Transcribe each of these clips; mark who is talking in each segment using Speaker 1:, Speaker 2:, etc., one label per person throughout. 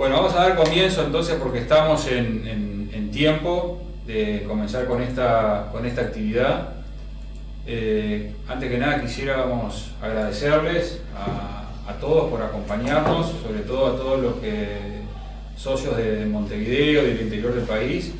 Speaker 1: Bueno, vamos a dar comienzo entonces porque estamos en, tiempo de comenzar con esta, con esta actividad. Eh, antes que nada quisiéramos agradecerles a, todos por acompañarnos, sobre todo a todos los que, socios de Montevideo del interior del país,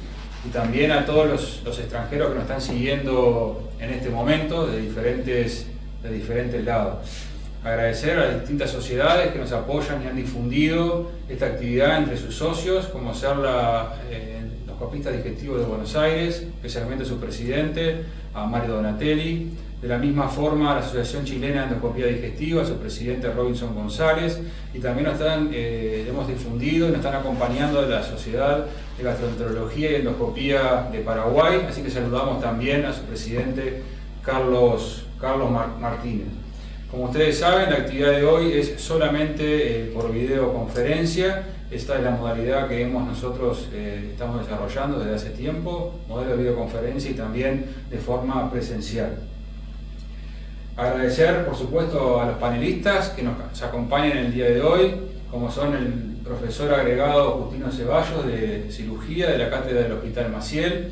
Speaker 1: y también a todos los, los, extranjeros que nos están siguiendo en este momento de diferentes, de diferentes lados agradecer a las distintas sociedades que nos apoyan y han difundido esta actividad entre sus socios, como ser la, eh, los copistas digestivos de Buenos Aires, especialmente su presidente, a Mario Donatelli, de la misma forma la Asociación Chilena de Endoscopía Digestiva, su presidente Robinson González, y también nos están, eh, hemos difundido y nos están acompañando de la Sociedad de Gastroenterología y Endoscopía de Paraguay, así que saludamos también a su presidente Carlos, Carlos Martínez. Como ustedes saben, la actividad de hoy es solamente eh, por videoconferencia. Esta es la modalidad que hemos nosotros eh, estamos desarrollando desde hace tiempo, modelo de videoconferencia y también de forma presencial. Agradecer, por supuesto, a los panelistas que nos acompañan el día de hoy, como son el profesor agregado Justino Ceballos de Cirugía de la Cátedra del Hospital Maciel,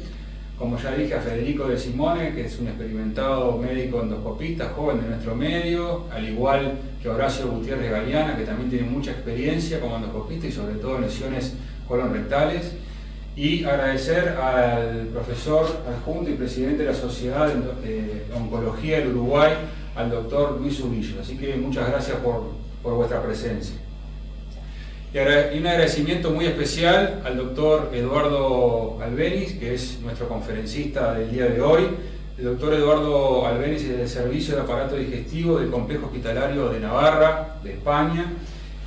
Speaker 1: como ya dije, a Federico de Simone, que es un experimentado médico endoscopista, joven de nuestro medio, al igual que Horacio Gutiérrez Galeana, que también tiene mucha experiencia como endoscopista y sobre todo en lesiones colon-rectales. Y agradecer al profesor adjunto y presidente de la Sociedad de Oncología del Uruguay, al doctor Luis Ubillo. Así que muchas gracias por, por vuestra presencia. Y un agradecimiento muy especial al doctor Eduardo Albeniz, que es nuestro conferencista del día de hoy. El doctor Eduardo Albeniz es del Servicio de Aparato Digestivo del Complejo Hospitalario de Navarra, de España.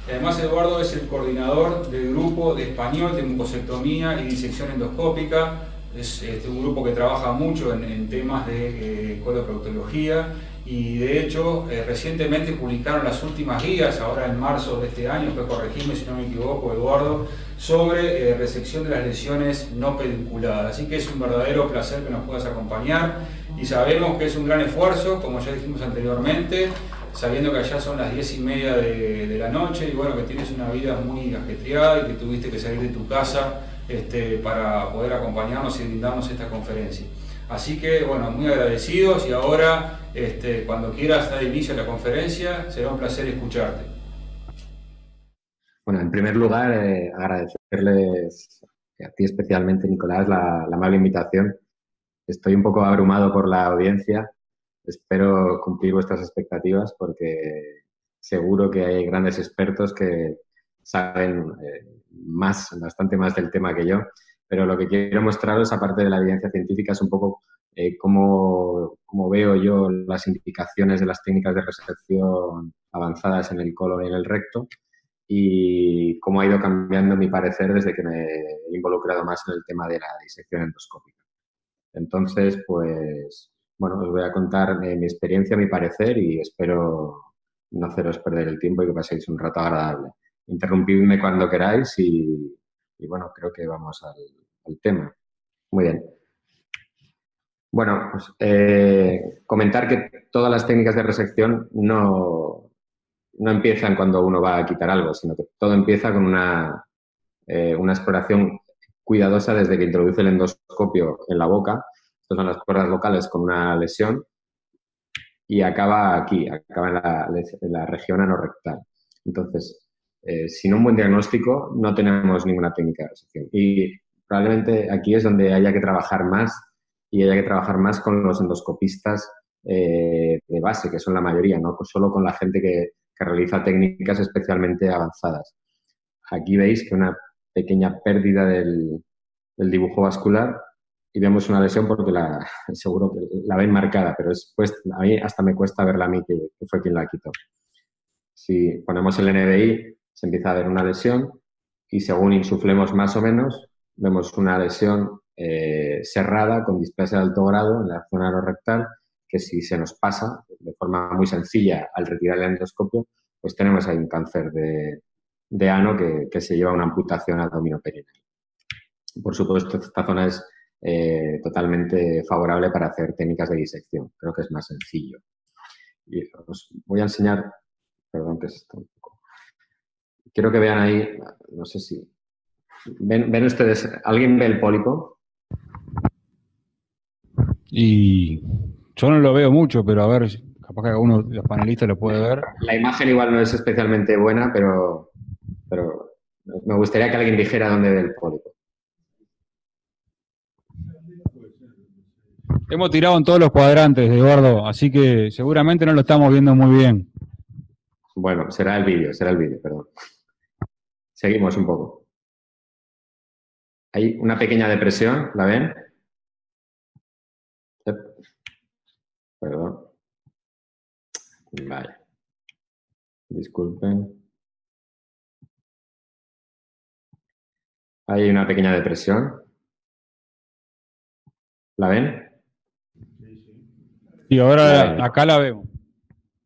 Speaker 1: además Eduardo es el coordinador del grupo de español de mucosectomía y disección endoscópica. Es este, un grupo que trabaja mucho en, temas de eh, coloproctología y de hecho eh, recientemente publicaron las últimas guías, ahora en marzo de este año, pues corregirme si no me equivoco Eduardo, sobre eh, resección de las lesiones no pedinculadas. Así que es un verdadero placer que nos puedas acompañar y sabemos que es un gran esfuerzo, como ya dijimos anteriormente, sabiendo que allá son las diez y media de, de la noche y bueno, que tienes una vida muy ajetreada y que tuviste que salir de tu casa este, para poder acompañarnos y brindarnos esta conferencia. Así que, bueno, muy agradecidos y ahora, este, cuando quieras dar inicio a la conferencia, será un placer escucharte.
Speaker 2: Bueno, en primer lugar, eh, agradecerles a ti especialmente, Nicolás, la, la amable invitación. Estoy un poco abrumado por la audiencia. Espero cumplir vuestras expectativas porque seguro que hay grandes expertos que saben eh, más, bastante más del tema que yo pero lo que quiero mostraros, aparte de la evidencia científica, es un poco eh, cómo, veo yo las indicaciones de las técnicas de resección avanzadas en el colon y en el recto y cómo ha ido cambiando mi parecer desde que me he involucrado más en el tema de la disección endoscópica. Entonces, pues, bueno, os voy a contar eh, mi experiencia, mi parecer y espero no haceros perder el tiempo y que paséis un rato agradable. Interrumpidme cuando queráis y, y bueno, creo que vamos al, el tema. Muy bien. Bueno, pues, eh, comentar que todas las técnicas de resección no, no empiezan cuando uno va a quitar algo, sino que todo empieza con una, eh, una exploración cuidadosa desde que introduce el endoscopio en la boca. Estas son las cuerdas locales con una lesión y acaba aquí, acaba en la, en la región anorrectal. Entonces, eh, sin un buen diagnóstico no tenemos ninguna técnica de resección. Y probablemente aquí es donde haya que trabajar más y haya que trabajar más con los endoscopistas eh, de base, que son la mayoría, no solo con la gente que, realiza técnicas especialmente avanzadas. Aquí veis que una pequeña pérdida del, dibujo vascular y vemos una lesión porque la, seguro que la ven marcada, pero es, pues, a mí hasta me cuesta verla a mí que, que fue quien la quitó. Si ponemos el NDI, se empieza a ver una lesión y según insuflemos más o menos, vemos una lesión eh, cerrada con displasia de alto grado en la zona rectal, que si se nos pasa de forma muy sencilla al retirar el endoscopio, pues tenemos ahí un cáncer de, ano que, se lleva a una amputación abdominoperineal. Por supuesto, esta zona es eh, totalmente favorable para hacer técnicas de disección. Creo que es más sencillo. Y os voy a enseñar, perdón que esto un poco. quiero que vean ahí, no sé si... ¿Ven, ven ustedes? ¿Alguien ve el pólipo?
Speaker 3: Y yo no lo veo mucho, pero a ver, capaz que alguno de los panelistas lo puede ver.
Speaker 2: La imagen igual no es especialmente buena, pero, pero me gustaría que alguien dijera dónde ve el pólipo.
Speaker 3: Hemos tirado en todos los cuadrantes, Eduardo, así que seguramente no lo estamos viendo muy bien.
Speaker 2: Bueno, será el vídeo, será el vídeo, perdón. Seguimos un poco. Hay una pequeña depresión, ¿la ven? Perdón. Vale. Disculpen. Hay una pequeña depresión. ¿La ven?
Speaker 3: Y ahora acá la vemos.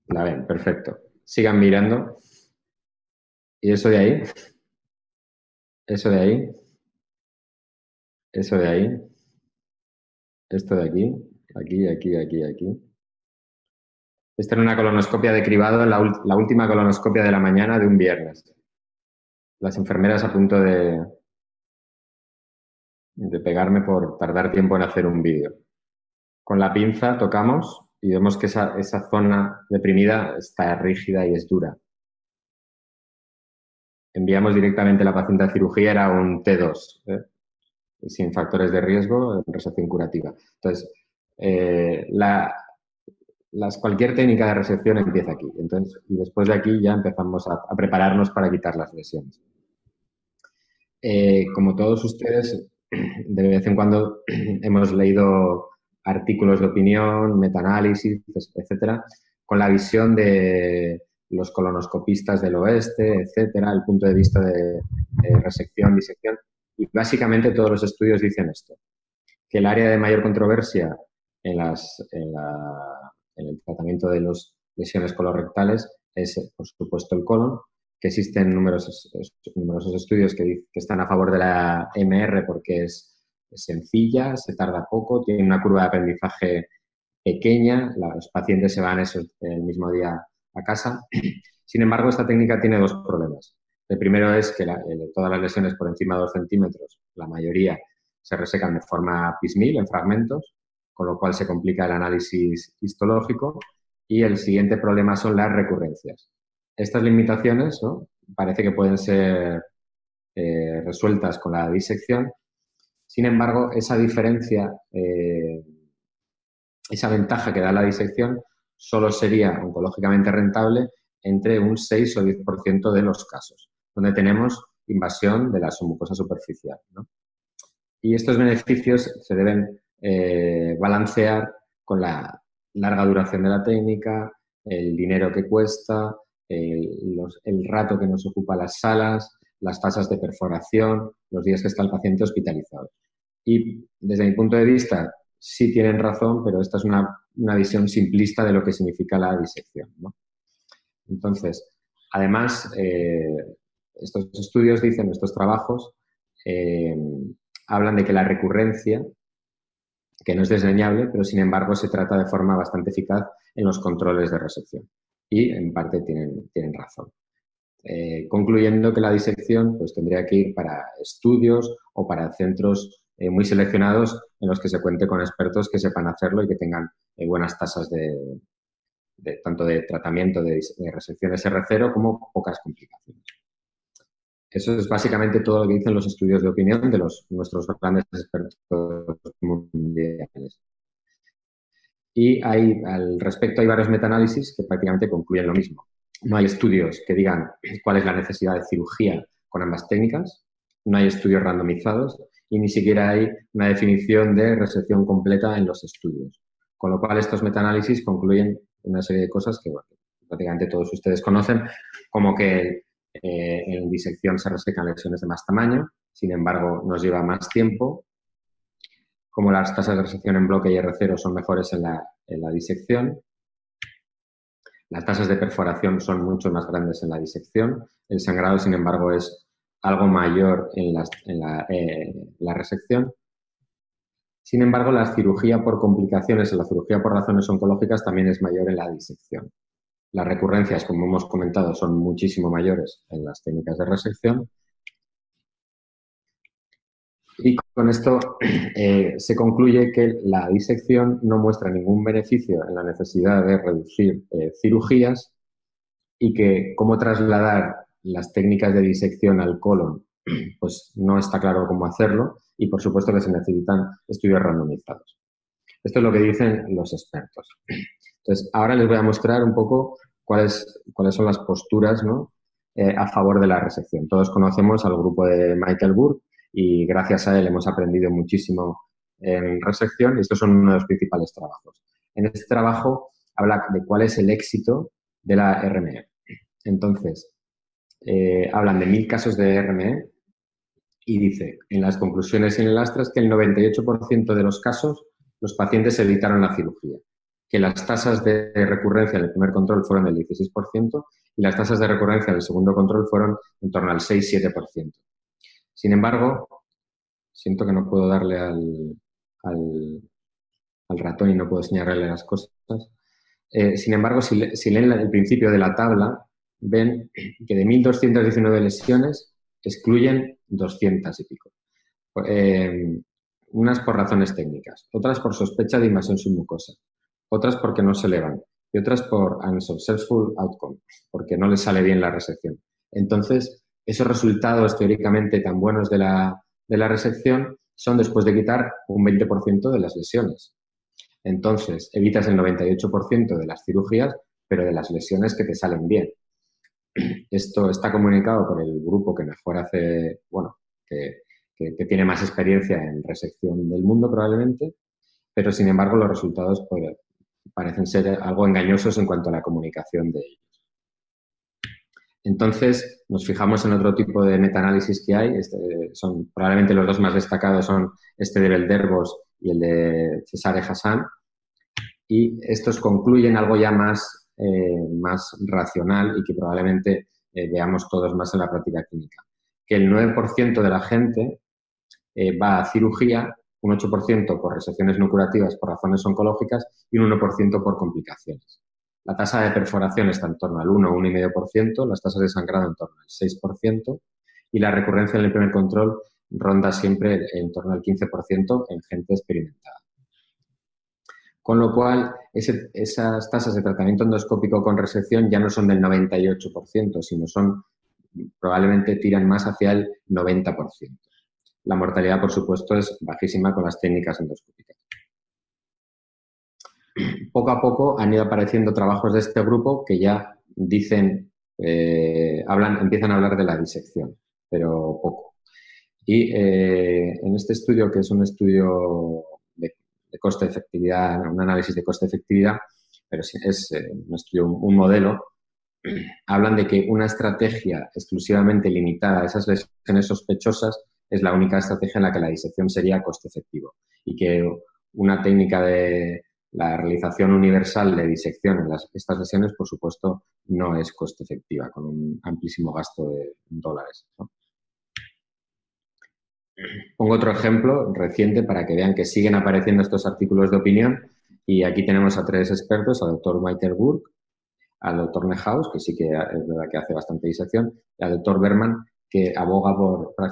Speaker 2: La ven, perfecto. Sigan mirando. ¿Y eso de ahí? Eso de ahí. Eso de ahí. Esto de aquí. Aquí, aquí, aquí, aquí. Esta es una colonoscopia de cribado, la, la última colonoscopia de la mañana de un viernes. Las enfermeras a punto de, de pegarme por tardar tiempo en hacer un vídeo. Con la pinza tocamos y vemos que esa, zona deprimida está rígida y es dura. Enviamos directamente a la paciente a cirugía, era un T2, ¿eh? Sin factores de riesgo, en resección curativa. Entonces, eh, las, cualquier técnica de resección empieza aquí. Entonces, y después de aquí ya empezamos a, prepararnos para quitar las lesiones. Eh, como todos ustedes, de vez en cuando hemos leído artículos de opinión, metaanálisis, etcétera, con la visión de los colonoscopistas del oeste, etcétera, el punto de vista de, resección, disección. Y básicamente todos los estudios dicen esto, que el área de mayor controversia en, el tratamiento de las lesiones colorectales es, por supuesto, el colon, que existen numerosos, numerosos estudios que, están a favor de la MR porque es, sencilla, se tarda poco, tiene una curva de aprendizaje pequeña, los pacientes se van el mismo día a casa. Sin embargo, esta técnica tiene dos problemas. El primero es que todas las lesiones por encima de 2 centímetros, la mayoría se resecan de forma pismil, en fragmentos, con lo cual se complica el análisis histológico. Y el siguiente problema son las recurrencias. Estas limitaciones parece que pueden ser eh, resueltas con la disección. Sin embargo, esa diferencia, eh, esa ventaja que da la disección, solo sería oncológicamente rentable entre un 6 o 10% de los casos, donde tenemos invasión de la mucosa superficial. Y estos beneficios se deben eh, balancear con la larga duración de la técnica, el dinero que cuesta, el, rato que nos ocupa las salas, las tasas de perforación, los días que está el paciente hospitalizado. Y desde mi punto de vista, sí tienen razón, pero esta es una, visión simplista de lo que significa la disección. Entonces, además, eh, estos estudios dicen, estos trabajos, eh, hablan de que la recurrencia, que no es desdeñable, pero sin embargo se trata de forma bastante eficaz en los controles de resección y en parte tienen, tienen razón. Eh, concluyendo que la disección pues, tendría que ir para estudios o para centros eh, muy seleccionados en los que se cuente con expertos que sepan hacerlo y que tengan buenas tasas de, tanto de tratamiento de, resección SR0 como pocas complicaciones. Eso es básicamente todo lo que dicen los estudios de opinión de los, nuestros grandes expertos mundiales. Y al respecto hay varios metaanálisis que prácticamente concluyen lo mismo. No hay estudios que digan cuál es la necesidad de cirugía con ambas técnicas, no hay estudios randomizados y ni siquiera hay una definición de resección completa en los estudios. Con lo cual, estos metaanálisis concluyen una serie de cosas que prácticamente todos ustedes conocen, como que eh, en disección se resecan lesiones de más tamaño, sin embargo, nos lleva más tiempo, como las tasas de resección en bloque y R0 son mejores en la, disección. Las tasas de perforación son mucho más grandes en la disección. El sangrado, sin embargo, es algo mayor en, eh, la, resección. Sin embargo, la cirugía por complicaciones, la cirugía por razones oncológicas también es mayor en la disección. Las recurrencias, como hemos comentado, son muchísimo mayores en las técnicas de resección. Y con esto eh, se concluye que la disección no muestra ningún beneficio en la necesidad de reducir eh, cirugías y que cómo trasladar las técnicas de disección al colon, pues no está claro cómo hacerlo y por supuesto que se necesitan estudios randomizados. Esto es lo que dicen los expertos. Entonces, ahora les voy a mostrar un poco cuáles, cuáles son las posturas eh, a favor de la resección. Todos conocemos al grupo de Michael Burke y gracias a él hemos aprendido muchísimo en resección y estos son uno de los principales trabajos. En este trabajo habla de cuál es el éxito de la RME. Entonces, eh, hablan de mil casos de RME y dice en las conclusiones y en el Astras que el 98% de los casos los pacientes evitaron la cirugía, que las tasas de recurrencia en el primer control fueron del 16% y las tasas de recurrencia en el segundo control fueron en torno al 6-7%. Sin embargo, siento que no puedo darle al, ratón y no puedo señalarle las cosas. Eh, sin embargo, si, si leen el principio de la tabla, ven que de 1.219 lesiones excluyen 200 y pico. Eh, unas por razones técnicas, otras por sospecha de invasión submucosa, otras porque no se elevan y otras por unsuccessful outcome, porque no les sale bien la resección. Entonces, esos resultados teóricamente tan buenos de la, de la resección son después de quitar un 20% de las lesiones. Entonces, evitas el 98% de las cirugías, pero de las lesiones que te salen bien. Esto está comunicado por el grupo que mejor hace, bueno, que que, tiene más experiencia en resección del mundo probablemente, pero sin embargo los resultados parecen ser algo engañosos en cuanto a la comunicación de ellos. Entonces, nos fijamos en otro tipo de metaanálisis que hay. Este, son, probablemente los dos más destacados son este de Belderbos y el de Cesare Hassan. Y estos concluyen algo ya más, eh, más racional y que probablemente eh, veamos todos más en la práctica clínica. Que el 9% de la gente eh, va a cirugía, un 8% por resecciones no curativas por razones oncológicas y un 1% por complicaciones. La tasa de perforación está en torno al 1 o 1,5%, las tasas de sangrado en torno al 6% y la recurrencia en el primer control ronda siempre en torno al 15% en gente experimentada. Con lo cual, esas tasas de tratamiento endoscópico con resección ya no son del 98%, sino son probablemente tiran más hacia el 90%. La mortalidad, por supuesto, es bajísima con las técnicas endoscópicas. Poco a poco han ido apareciendo trabajos de este grupo que ya dicen, eh, hablan, empiezan a hablar de la disección, pero poco. Y eh, en este estudio, que es un estudio de, coste-efectividad, un análisis de coste-efectividad, pero es eh, un estudio, un modelo, hablan de que una estrategia exclusivamente limitada a esas lesiones sospechosas es la única estrategia en la que la disección sería coste efectivo y que una técnica de la realización universal de disección en estas lesiones, por supuesto, no es coste efectiva, con un amplísimo gasto de dólares. Pongo otro ejemplo reciente para que vean que siguen apareciendo estos artículos de opinión y aquí tenemos a tres expertos, al doctor Michael Burke, al doctor Nehaus, que sí que es verdad que hace bastante disección, y al doctor Berman, que aboga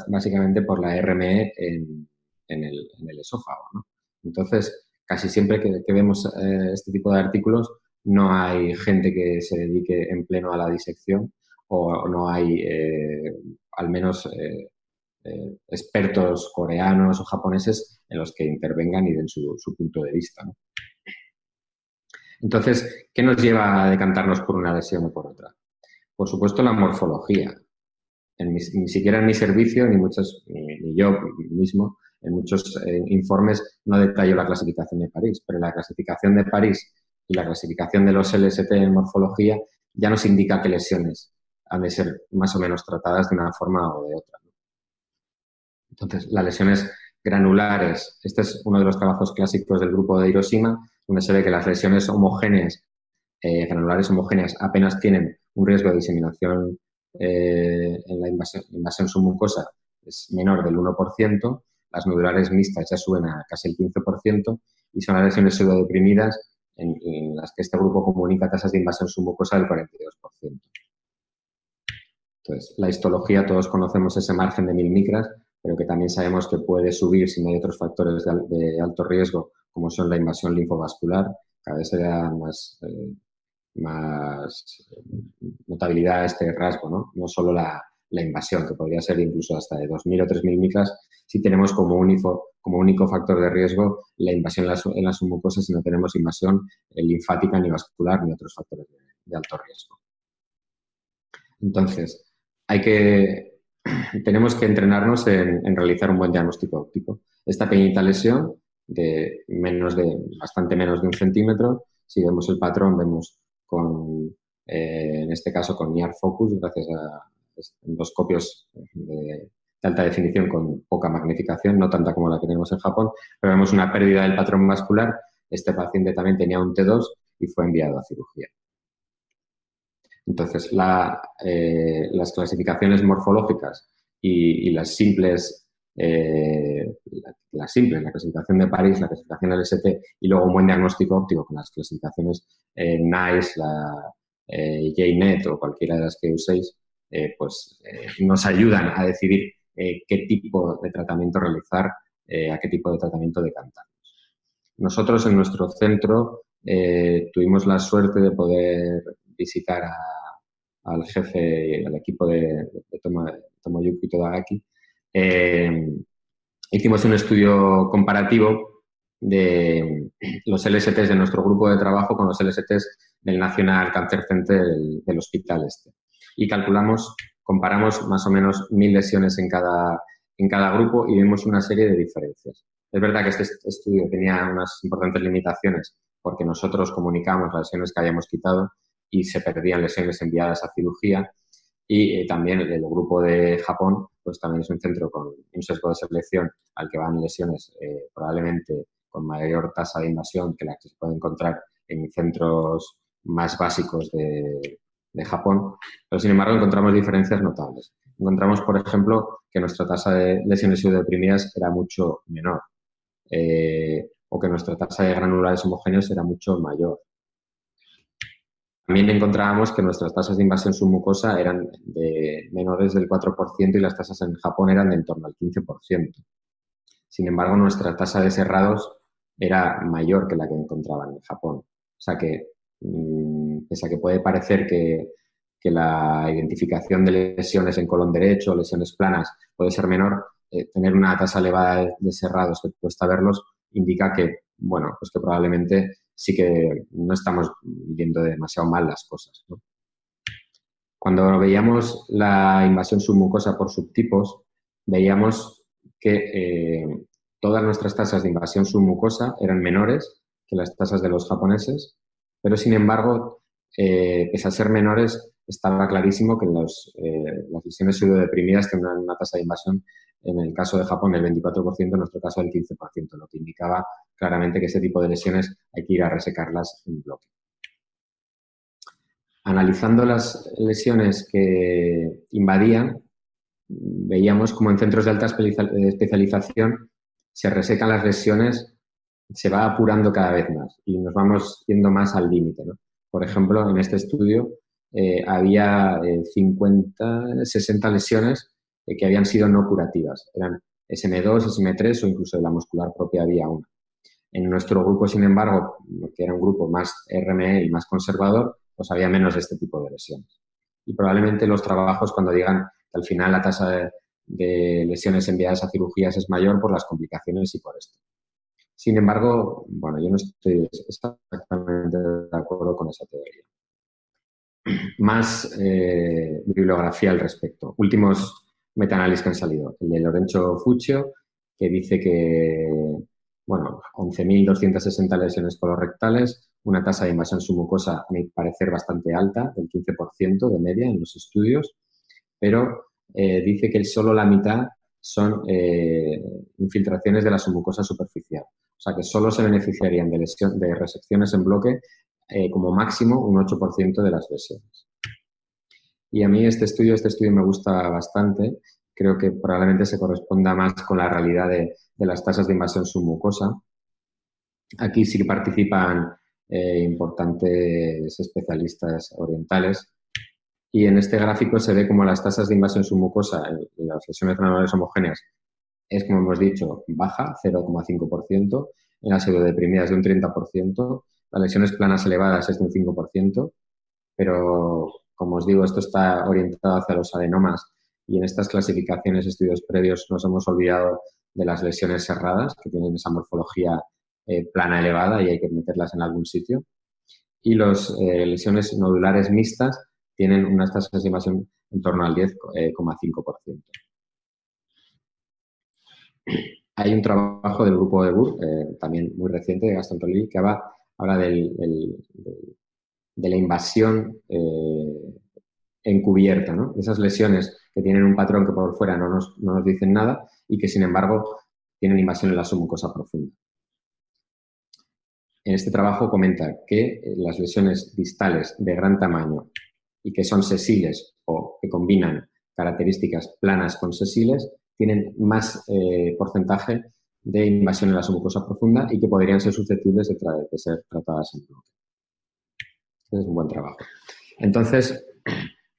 Speaker 2: básicamente por la RME en, el, esófago. Entonces, casi siempre que, vemos eh, este tipo de artículos, no hay gente que se dedique en pleno a la disección o, no hay, eh, al menos, eh, expertos coreanos o japoneses en los que intervengan y den su, punto de vista. Entonces, ¿qué nos lleva a decantarnos por una lesión o por otra? Por supuesto, la morfología ni siquiera en mi servicio, ni, muchos, ni, yo mismo, en muchos eh, informes no detallo la clasificación de París, pero la clasificación de París y la clasificación de los LST en morfología ya nos indica qué lesiones han de ser más o menos tratadas de una forma o de otra. Entonces, las lesiones granulares, este es uno de los trabajos clásicos del grupo de Hiroshima, donde se ve que las lesiones homogéneas, eh, granulares homogéneas, apenas tienen un riesgo de diseminación eh, en la invasión, invasión submucosa es menor del 1%, las nodulares mixtas ya suben a casi el 15% y son las lesiones pseudodeprimidas en, las que este grupo comunica tasas de invasión submucosa del 42%. Entonces, la histología, todos conocemos ese margen de mil micras, pero que también sabemos que puede subir si no hay otros factores de, alto riesgo, como son la invasión linfovascular, cada vez se más, eh, más eh, notabilidad a este rasgo, ¿no? No solo la, la invasión, que podría ser incluso hasta de 2.000 o 3.000 micras, si tenemos como único, como único factor de riesgo la invasión en las, mucosas si no tenemos invasión linfática ni vascular ni otros factores de, alto riesgo. Entonces, hay que, tenemos que entrenarnos en, realizar un buen diagnóstico óptico. Esta pequeñita lesión de menos de, bastante menos de un centímetro, si vemos el patrón, vemos eh, en este caso con Near Focus, gracias a, endoscopios de, alta definición con poca magnificación, no tanta como la que tenemos en Japón, pero vemos una pérdida del patrón vascular. Este paciente también tenía un T2 y fue enviado a cirugía. Entonces, eh, las clasificaciones morfológicas y, las simples, eh, la, simple, la clasificación de París, la clasificación LST y luego un buen diagnóstico óptico con las clasificaciones eh, NICE, la eh, JNET o cualquiera de las que uséis, eh, pues eh, nos ayudan a decidir qué tipo de tratamiento realizar, a qué tipo de tratamiento decantarnos. Nosotros en nuestro centro tuvimos la suerte de poder visitar al jefe, al equipo de, de Tomoyuki Todagaki. Hicimos un estudio comparativo de los LSTs de nuestro grupo de trabajo con los LSTs del National Cancer Center del hospital este y calculamos, comparamos más o menos mil lesiones en cada, en cada grupo y vimos una serie de diferencias. Es verdad que este estudio tenía unas importantes limitaciones porque nosotros comunicamos las lesiones que habíamos quitado y se perdían lesiones enviadas a cirugía y eh, también el, grupo de Japón pues también es un centro con un sesgo de selección al que van lesiones eh, probablemente con mayor tasa de invasión que la que se puede encontrar en centros más básicos de, de Japón, pero sin embargo encontramos diferencias notables. Encontramos, por ejemplo, que nuestra tasa de lesiones pseudodeprimidas era mucho menor eh, o que nuestra tasa de granulares homogéneos era mucho mayor. También encontrábamos que nuestras tasas de invasión submucosa eran de menores del 4% y las tasas en Japón eran de en torno al 15%. Sin embargo, nuestra tasa de cerrados era mayor que la que encontraban en Japón. O sea que Mm, pese a que puede parecer que, la identificación de lesiones en colon derecho, lesiones planas, puede ser menor, eh, tener una tasa elevada de, cerrados que cuesta verlos indica que, bueno, pues que probablemente sí que no estamos viendo demasiado mal las cosas. Cuando veíamos la invasión submucosa por subtipos, veíamos que eh, todas nuestras tasas de invasión submucosa eran menores que las tasas de los japoneses pero, sin embargo, eh, pese a ser menores, estaba clarísimo que los, eh, las lesiones pseudodeprimidas tendrán una tasa de invasión, en el caso de Japón, del 24%, en nuestro caso del 15%, lo que indicaba claramente que ese tipo de lesiones hay que ir a resecarlas en bloque. Analizando las lesiones que invadían, veíamos como en centros de alta especialización se resecan las lesiones se va apurando cada vez más y nos vamos yendo más al límite. Por ejemplo, en este estudio eh, había 50, eh, 60 lesiones eh, que habían sido no curativas. Eran SM2, SM3 o incluso de la muscular propia había una. En nuestro grupo, sin embargo, que era un grupo más RME y más conservador, pues había menos de este tipo de lesiones. Y probablemente los trabajos, cuando digan que al final la tasa de, lesiones enviadas a cirugías es mayor por las complicaciones y por esto. Sin embargo, bueno, yo no estoy exactamente de acuerdo con esa teoría. Más eh, bibliografía al respecto. Últimos metaanálisis que han salido. El de Lorenzo Fuccio, que dice que, bueno, 11.260 lesiones colorectales, una tasa de invasión submucosa, a mi parecer, bastante alta, del 15% de media en los estudios, pero eh, dice que solo la mitad son eh, infiltraciones de la submucosa superficial. O sea que solo se beneficiarían de, de resecciones en bloque eh, como máximo un 8% de las lesiones. Y a mí este estudio, este estudio me gusta bastante. Creo que probablemente se corresponda más con la realidad de, las tasas de invasión submucosa. Aquí sí que participan importantes especialistas orientales. Y en este gráfico se ve como las tasas de invasión submucosa en las lesiones granulares homogéneas es, como hemos dicho, baja, 0,5%, en las pseudodeprimidas de un 30%, las lesiones planas elevadas es de un 5%, pero como os digo, esto está orientado hacia los adenomas y en estas clasificaciones, estudios previos, nos hemos olvidado de las lesiones cerradas, que tienen esa morfología eh, plana elevada y hay que meterlas en algún sitio. Y las eh, lesiones nodulares mixtas tienen unas tasas de invasión en torno al 10,5%. Hay un trabajo del grupo de Bur, eh, también muy reciente, de Gaston Tolili, que habla, habla del, de la invasión eh, encubierta, ¿no? esas lesiones que tienen un patrón que por fuera no nos, no nos dicen nada y que, sin embargo, tienen invasión en la submucosa profunda. En este trabajo comenta que eh, las lesiones distales de gran tamaño y que son sesiles o que combinan características planas con sesiles tienen más eh, porcentaje de invasión en la submucosa profunda y que podrían ser susceptibles de, ser tratadas en bloque. Este es un buen trabajo. Entonces,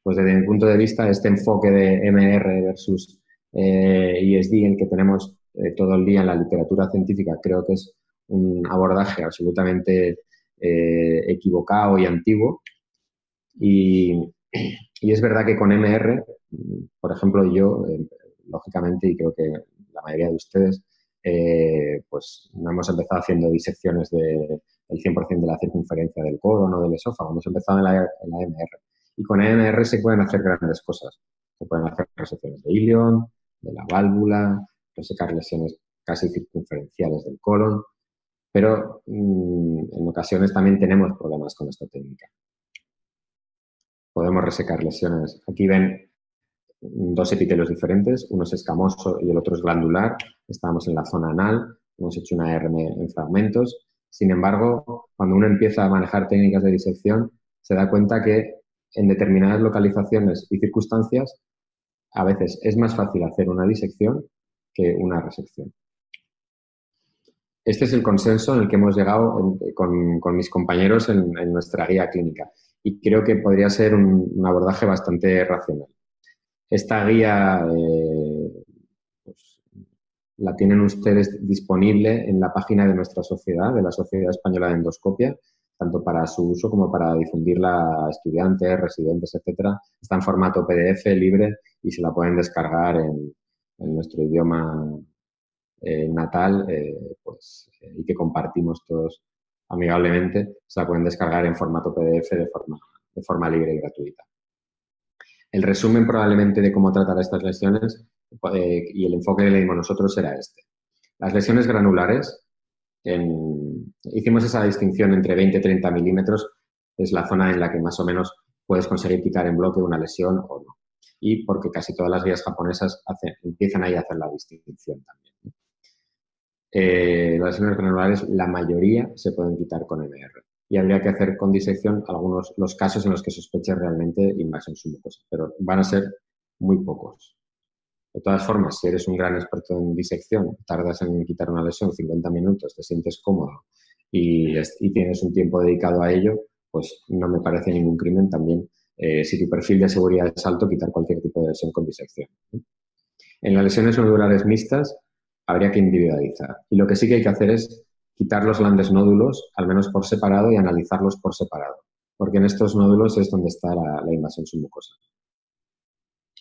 Speaker 2: pues desde mi punto de vista, este enfoque de MR versus eh, ISD en que tenemos eh, todo el día en la literatura científica, creo que es un abordaje absolutamente equivocado y antiguo. Y, y, es verdad que con MR, por ejemplo, yo lógicamente, y creo que la mayoría de ustedes, eh, pues no hemos empezado haciendo disecciones del 100% de la circunferencia del colon o del esófago, hemos empezado en la, en MR. Y con EMR se pueden hacer grandes cosas. Se pueden hacer resecciones de ilion, de la válvula, resecar lesiones casi circunferenciales del colon, pero mm, en ocasiones también tenemos problemas con esta técnica. Podemos resecar lesiones. Aquí ven dos epitelos diferentes, uno es escamoso y el otro es glandular. Estábamos en la zona anal, hemos hecho una ARM en fragmentos. Sin embargo, cuando uno empieza a manejar técnicas de disección, se da cuenta que en determinadas localizaciones y circunstancias, a veces es más fácil hacer una disección que una resección. Este es el consenso en el que hemos llegado con, mis compañeros en, nuestra guía clínica y creo que podría ser un abordaje bastante racional. Esta guía eh, la tienen ustedes disponible en la página de nuestra sociedad, de la Sociedad Española de Endoscopia, tanto para su uso como para difundirla a estudiantes, residentes, etcétera. Está en formato PDF libre y se la pueden descargar en, nuestro idioma eh, natal eh, pues, y que compartimos todos amigablemente. Se la pueden descargar en formato PDF de forma, de forma libre y gratuita. El resumen probablemente de cómo tratar estas lesiones eh, y el enfoque que le dimos nosotros era este. Las lesiones granulares, hicimos esa distinción entre 20 y 30 milímetros, es la zona en la que más o menos puedes conseguir quitar en bloque una lesión o no. Y porque casi todas las guías japonesas empiezan ahí a hacer la distinción también. Eh, las lesiones granulares, la mayoría se pueden quitar con MR y habría que hacer con disección algunos los casos en los que sospeche realmente invasión submucosa, pero van a ser muy pocos. De todas formas, si eres un gran experto en disección, tardas en quitar una lesión 50 minutos, te sientes cómodo y, tienes un tiempo dedicado a ello, pues no me parece ningún crimen también, eh, si tu perfil de seguridad es alto, quitar cualquier tipo de lesión con disección. En las lesiones nodulares mixtas habría que individualizar. Y lo que sí que hay que hacer es quitar los grandes nódulos, al menos por separado, y analizarlos por separado, porque en estos nódulos es donde está la, invasión submucosa.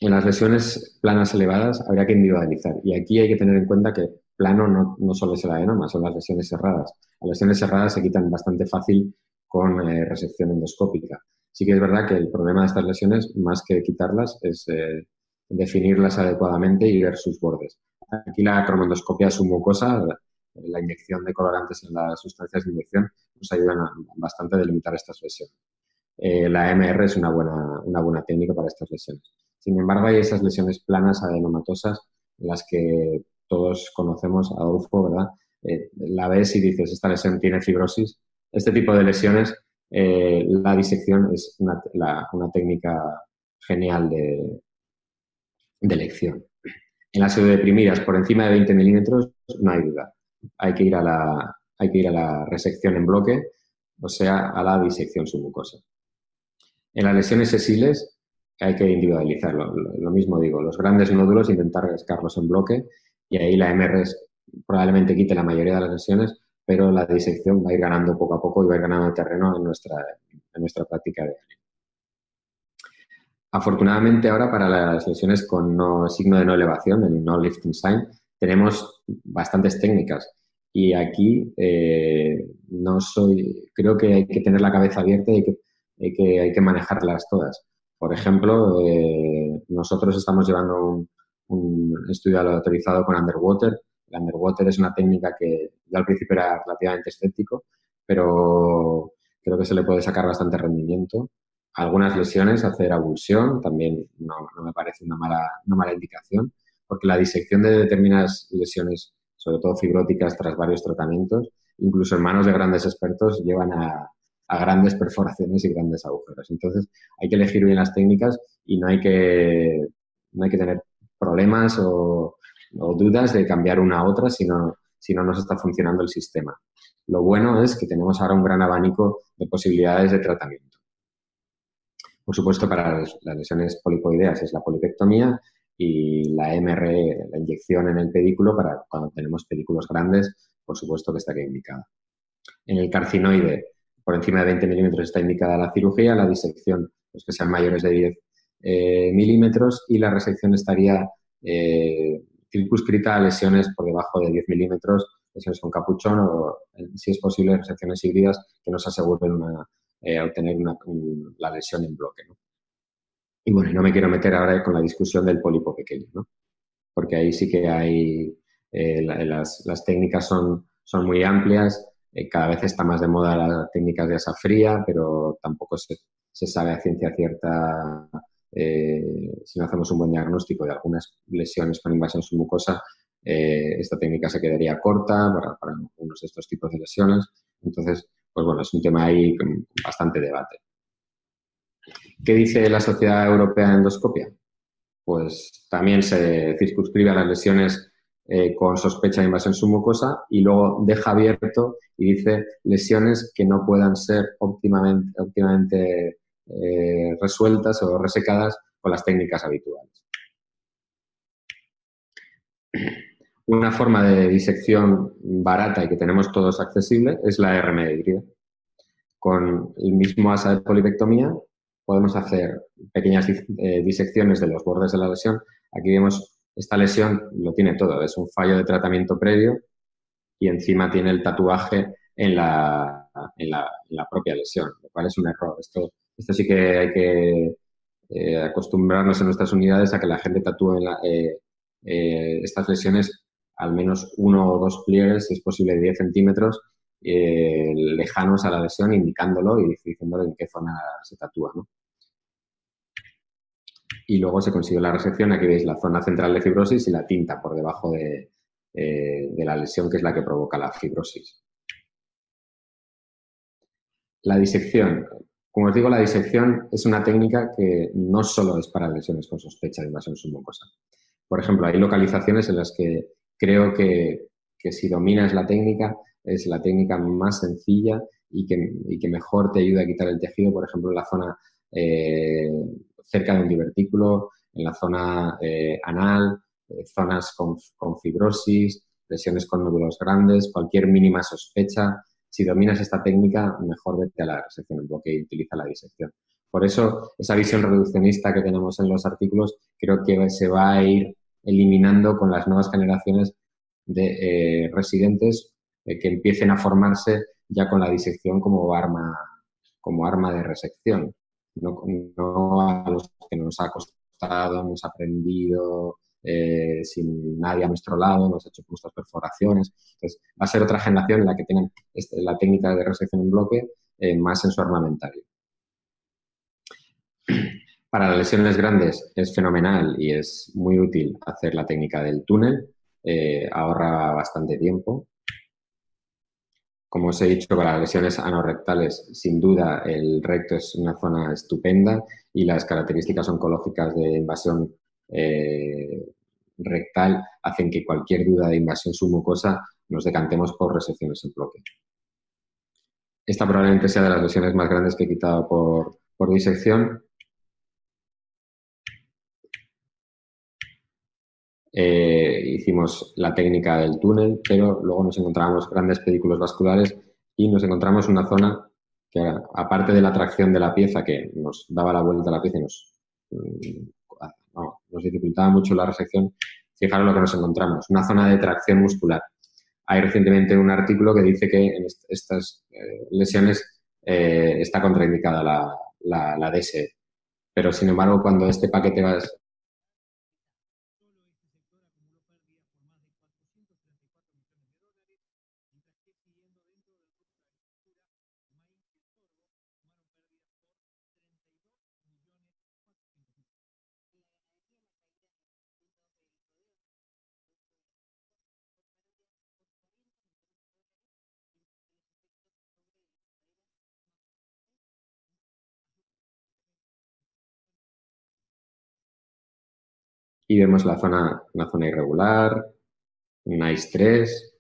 Speaker 2: En las lesiones planas elevadas habría que individualizar, y aquí hay que tener en cuenta que plano no, solo es el adenoma, son las lesiones cerradas. Las lesiones cerradas se quitan bastante fácil con eh, resección endoscópica. Sí que es verdad que el problema de estas lesiones, más que quitarlas, es eh, definirlas adecuadamente y ver sus bordes. Aquí la cromendoscopia submucosa la inyección de colorantes en las sustancias de inyección nos ayudan bastante a delimitar estas lesiones. Eh, la MR es una buena, una buena técnica para estas lesiones. Sin embargo, hay esas lesiones planas adenomatosas en las que todos conocemos, Adolfo, ¿verdad? Eh, la ves y dices, esta lesión tiene fibrosis. Este tipo de lesiones, eh, la disección es una, técnica genial de, de elección. En las pseudodeprimidas por encima de 20 milímetros no hay duda hay que ir a la, hay que ir a la resección en bloque o sea, a la disección submucosa. En las lesiones sesiles hay que individualizarlo. Lo mismo digo, los grandes nódulos intentar rascarlos en bloque y ahí la MRS probablemente quite la mayoría de las lesiones, pero la disección va a ir ganando poco a poco y va a ir ganando terreno en nuestra, en nuestra práctica. Afortunadamente ahora para las lesiones con no, signo de no elevación, el no lifting sign, tenemos bastantes técnicas y aquí eh, no soy, creo que hay que tener la cabeza abierta y que, hay que, manejarlas todas. Por ejemplo, eh, nosotros estamos llevando un, un estudio autorizado con Underwater. El Underwater es una técnica que ya al principio era relativamente escéptico, pero creo que se le puede sacar bastante rendimiento. Algunas lesiones, hacer abulsión, también no, no me parece una mala, una mala indicación, porque la disección de determinadas lesiones, sobre todo fibróticas, tras varios tratamientos, incluso en manos de grandes expertos, llevan a, a grandes perforaciones y grandes agujeros. Entonces, hay que elegir bien las técnicas y no hay que, no hay que tener problemas o, dudas de cambiar una a otra si no, si no nos está funcionando el sistema. Lo bueno es que tenemos ahora un gran abanico de posibilidades de tratamiento. Por supuesto, para las lesiones polipoideas es la polipectomía y la MRE, la inyección en el pedículo, para cuando tenemos pedículos grandes, por supuesto que estaría indicada. En el carcinoide, por encima de 20 milímetros está indicada la cirugía, la disección, los que sean mayores de 10 eh, milímetros y la resección estaría eh, circunscrita a lesiones por debajo de 10 milímetros, lesiones con capuchón o, si es posible, resecciones híbridas que nos aseguren una, eh, obtener la lesión en bloque. Y bueno, no me quiero meter ahora con la discusión del pólipo pequeño, ¿no? porque ahí sí que hay, las, técnicas son muy amplias, cada vez está más de moda las técnicas de asa fría, pero tampoco se, se sabe a ciencia cierta eh, si no hacemos un buen diagnóstico de algunas lesiones con invasión submucosa, eh, esta técnica se quedaría corta para, para, algunos de estos tipos de lesiones. Entonces, pues bueno, es un tema ahí con bastante debate. ¿Qué dice la Sociedad Europea de Endoscopia? Pues también se circunscribe a las lesiones eh, con sospecha de invasión submucosa y luego deja abierto y dice lesiones que no puedan ser óptimamente, eh, resueltas o resecadas con las técnicas habituales. Una forma de disección barata y que tenemos todos accesible es la RMD híbrida. Con el mismo asa de polipectomía podemos hacer pequeñas eh, disecciones de los bordes de la lesión. Aquí vemos esta lesión, lo tiene todo, es un fallo de tratamiento previo y encima tiene el tatuaje en la, en la, la propia lesión, lo cual es un error. Esto esto sí que hay que eh, acostumbrarnos en nuestras unidades a que la gente tatúe eh, eh, estas lesiones al menos uno o dos pliegues, si es posible 10 centímetros, lejanos a la lesión, indicándolo y diciéndole en qué zona se tatúa. Y luego se consigue la resección, aquí veis la zona central de fibrosis y la tinta por debajo de, de la lesión, que es la que provoca la fibrosis. La disección. Como os digo, la disección es una técnica que no solo es para lesiones con sospecha de invasión submucosa. Por ejemplo, hay localizaciones en las que creo que, si dominas la técnica, es la técnica más sencilla y que, mejor te ayuda a quitar el tejido, por ejemplo, en la zona eh, cerca de un divertículo, en la zona eh, anal, eh, zonas con, fibrosis, lesiones con nódulos grandes, cualquier mínima sospecha si dominas esta técnica, mejor vete a la resección en bloque utiliza la disección. Por eso, esa visión reduccionista que tenemos en los artículos creo que se va a ir eliminando con las nuevas generaciones de eh, residentes que empiecen a formarse ya con la disección como arma, como arma de resección, no, a los que nos ha costado, hemos aprendido, eh, sin nadie a nuestro lado, hemos hecho muchas perforaciones. Entonces, va a ser otra generación en la que tienen este, la técnica de resección en bloque eh, más en su armamentario. Para las lesiones grandes es fenomenal y es muy útil hacer la técnica del túnel, eh, ahorra bastante tiempo. Como os he dicho, para las lesiones anorrectales, sin duda el recto es una zona estupenda y las características oncológicas de invasión eh, rectal hacen que cualquier duda de invasión submucosa nos decantemos por resecciones en bloque. esta probablemente sea de las lesiones más grandes que he quitado por, por disección. Eh, hicimos la técnica del túnel, pero luego nos encontramos grandes pedículos vasculares y nos encontramos una zona que, aparte de la tracción de la pieza, que nos daba la vuelta a la pieza y nos, mm, nos dificultaba mucho la resección, fijaros lo que nos encontramos, una zona de tracción muscular. Hay recientemente un artículo que dice que en estas eh, lesiones eh, está contraindicada la, la, DSE. Pero, sin embargo, cuando este paquete va, y vemos la zona, una zona irregular, NICE 3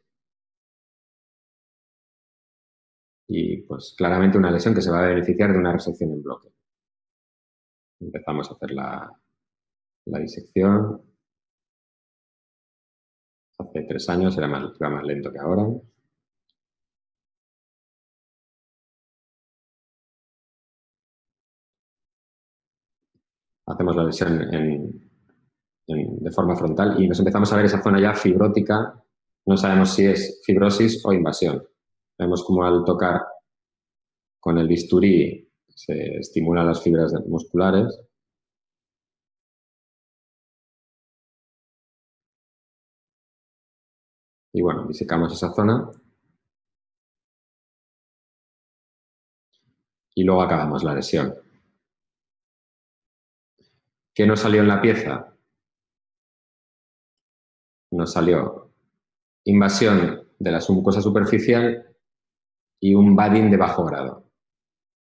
Speaker 2: y pues claramente una lesión que se va a beneficiar de una resección en bloque. Empezamos a hacer la, la disección. Hace tres años era más, iba más lento que ahora. Hacemos la lesión en, de forma frontal y nos empezamos a ver esa zona ya fibrótica. No sabemos si es fibrosis o invasión. Vemos como al tocar con el bisturí se estimulan las fibras musculares. Y bueno, disecamos esa zona. Y luego acabamos la lesión. ¿Qué nos salió en la pieza? Nos salió invasión de la mucosa superficial y un budding de bajo grado.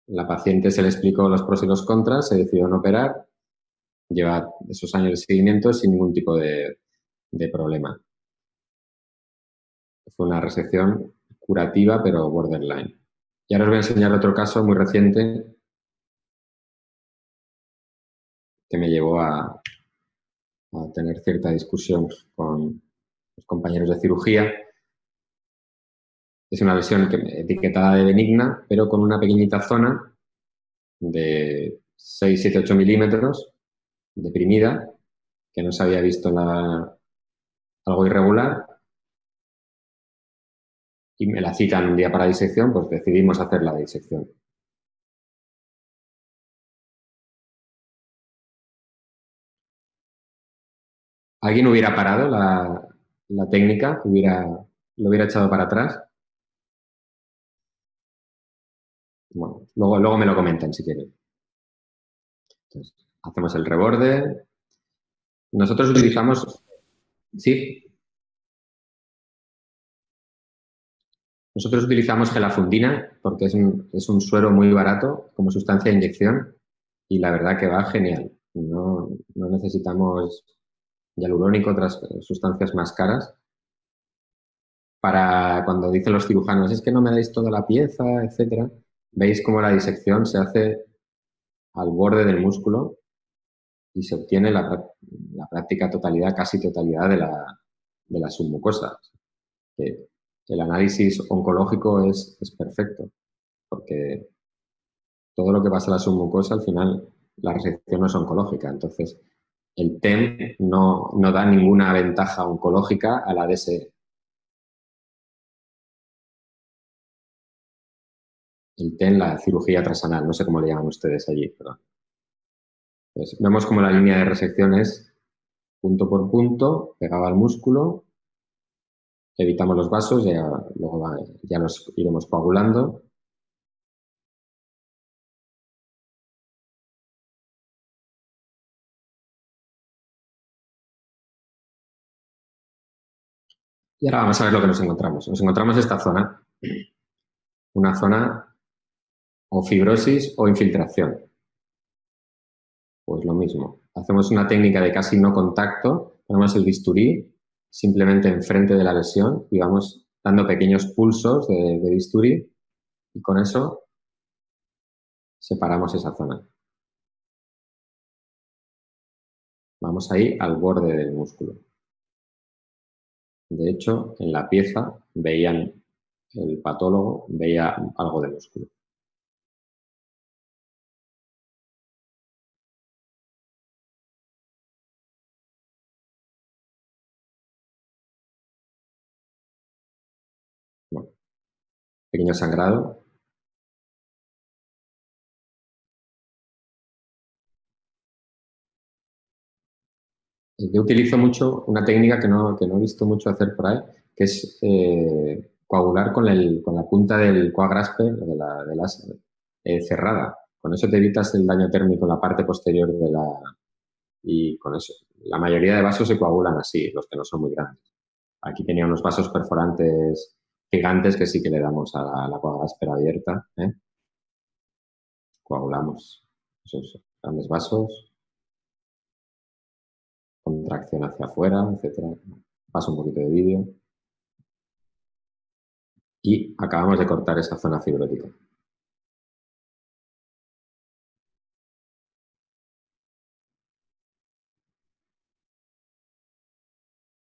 Speaker 2: La paciente se le explicó los pros y los contras, se decidió no operar, lleva esos años de seguimiento sin ningún tipo de, de problema. Fue una resección curativa, pero borderline. Y ahora os voy a enseñar otro caso muy reciente que me llevó a, a tener cierta discusión con los compañeros de cirugía. Es una lesión que, etiquetada de benigna, pero con una pequeñita zona de 6, 7, 8 milímetros deprimida, que no se había visto la, algo irregular. Y me la citan un día para disección, pues decidimos hacer la disección. ¿Alguien hubiera parado la, técnica? Hubiera, ¿Lo hubiera echado para atrás? Bueno, luego, luego me lo comentan si quieren. hacemos el reborde. Nosotros utilizamos... ¿Sí? Nosotros utilizamos gelafundina porque es un, es un suero muy barato como sustancia de inyección y la verdad que va genial. No, no necesitamos hialurónico, otras sustancias más caras, para cuando dicen los cirujanos, es que no me dais toda la pieza, etcétera, veis cómo la disección se hace al borde del músculo y se obtiene la, práctica totalidad, casi totalidad de la, de la submucosa. el análisis oncológico es, es, perfecto, porque todo lo que pasa a la submucosa, al final, la resección no es oncológica. Entonces, el TEM no, da ninguna ventaja oncológica a la DSE. El TEM, la cirugía trasanal, no sé cómo le llaman ustedes allí, perdón. Pues vemos como la línea de resección es punto por punto, pegado al músculo, evitamos los vasos, ya, luego ya los iremos coagulando Y ahora vamos a ver lo que nos encontramos. Nos encontramos esta zona, una zona o fibrosis o infiltración. Pues lo mismo. Hacemos una técnica de casi no contacto, ponemos el bisturí simplemente enfrente de la lesión y vamos dando pequeños pulsos de, bisturí Y con eso separamos esa zona. Vamos ahí al borde del músculo. De hecho, en la pieza veían, el patólogo veía algo de músculo. pequeño sangrado. Yo utilizo mucho una técnica que no, he visto mucho hacer por ahí, que es eh, coagular con, la punta del coagraspe, de la, de eh, cerrada. Con eso te evitas el daño térmico en la parte posterior de la... Y con eso, la mayoría de vasos se coagulan así, los que no son muy grandes. Aquí tenía unos vasos perforantes gigantes que sí que le damos a la, a abierta. ¿eh? Coagulamos esos grandes vasos. Contracción hacia afuera, etcétera. Paso un poquito de vídeo. Y acabamos de cortar esa zona fibrótica.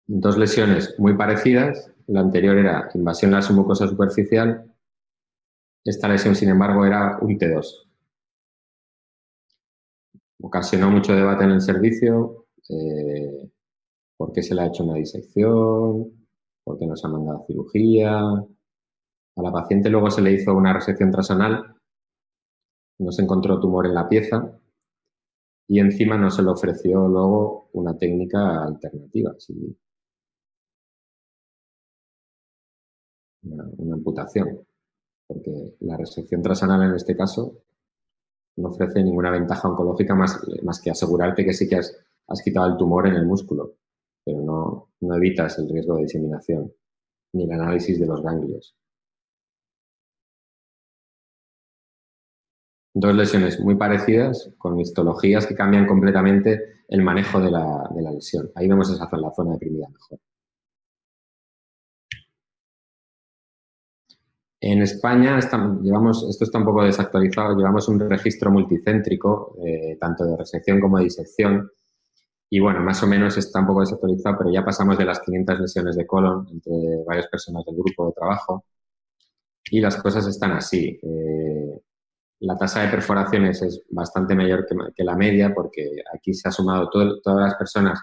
Speaker 2: Dos lesiones muy parecidas, la anterior era invasión a la submucosa superficial. Esta lesión, sin embargo, era un T2. Ocasionó mucho debate en el servicio. Eh, ¿Por qué se le ha hecho una disección? ¿Por qué no se ha mandado cirugía? A la paciente luego se le hizo una resección trasanal. No se encontró tumor en la pieza. Y encima no se le ofreció luego una técnica alternativa una, amputación, porque la resección trasanal en este caso no ofrece ninguna ventaja oncológica más, más que asegurarte que sí que has, quitado el tumor en el músculo, pero no, no evitas el riesgo de diseminación ni el análisis de los ganglios. Dos lesiones muy parecidas, con histologías que cambian completamente el manejo de la, de la lesión. Ahí vemos esa la zona deprimida mejor. En España llevamos, esto está un poco desactualizado, llevamos un registro multicéntrico, eh, tanto de resección como de disección, y bueno, más o menos está un poco desactualizado, pero ya pasamos de las 500 lesiones de colon entre varias personas del grupo de trabajo, y las cosas están así. Eh, la tasa de perforaciones es bastante mayor que, la media, porque aquí se ha sumado todas las personas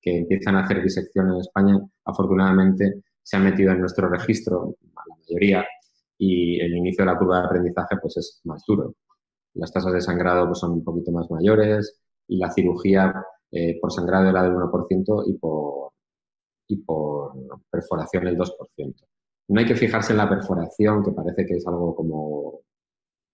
Speaker 2: que empiezan a hacer disección en España, afortunadamente se han metido en nuestro registro, la mayoría, y el inicio de la curva de aprendizaje pues es más duro. Las tasas de sangrado pues, son un poquito más mayores y la cirugía eh, por sangrado era del 1% y por, y por perforación el 2%. No hay que fijarse en la perforación, que parece que es algo como,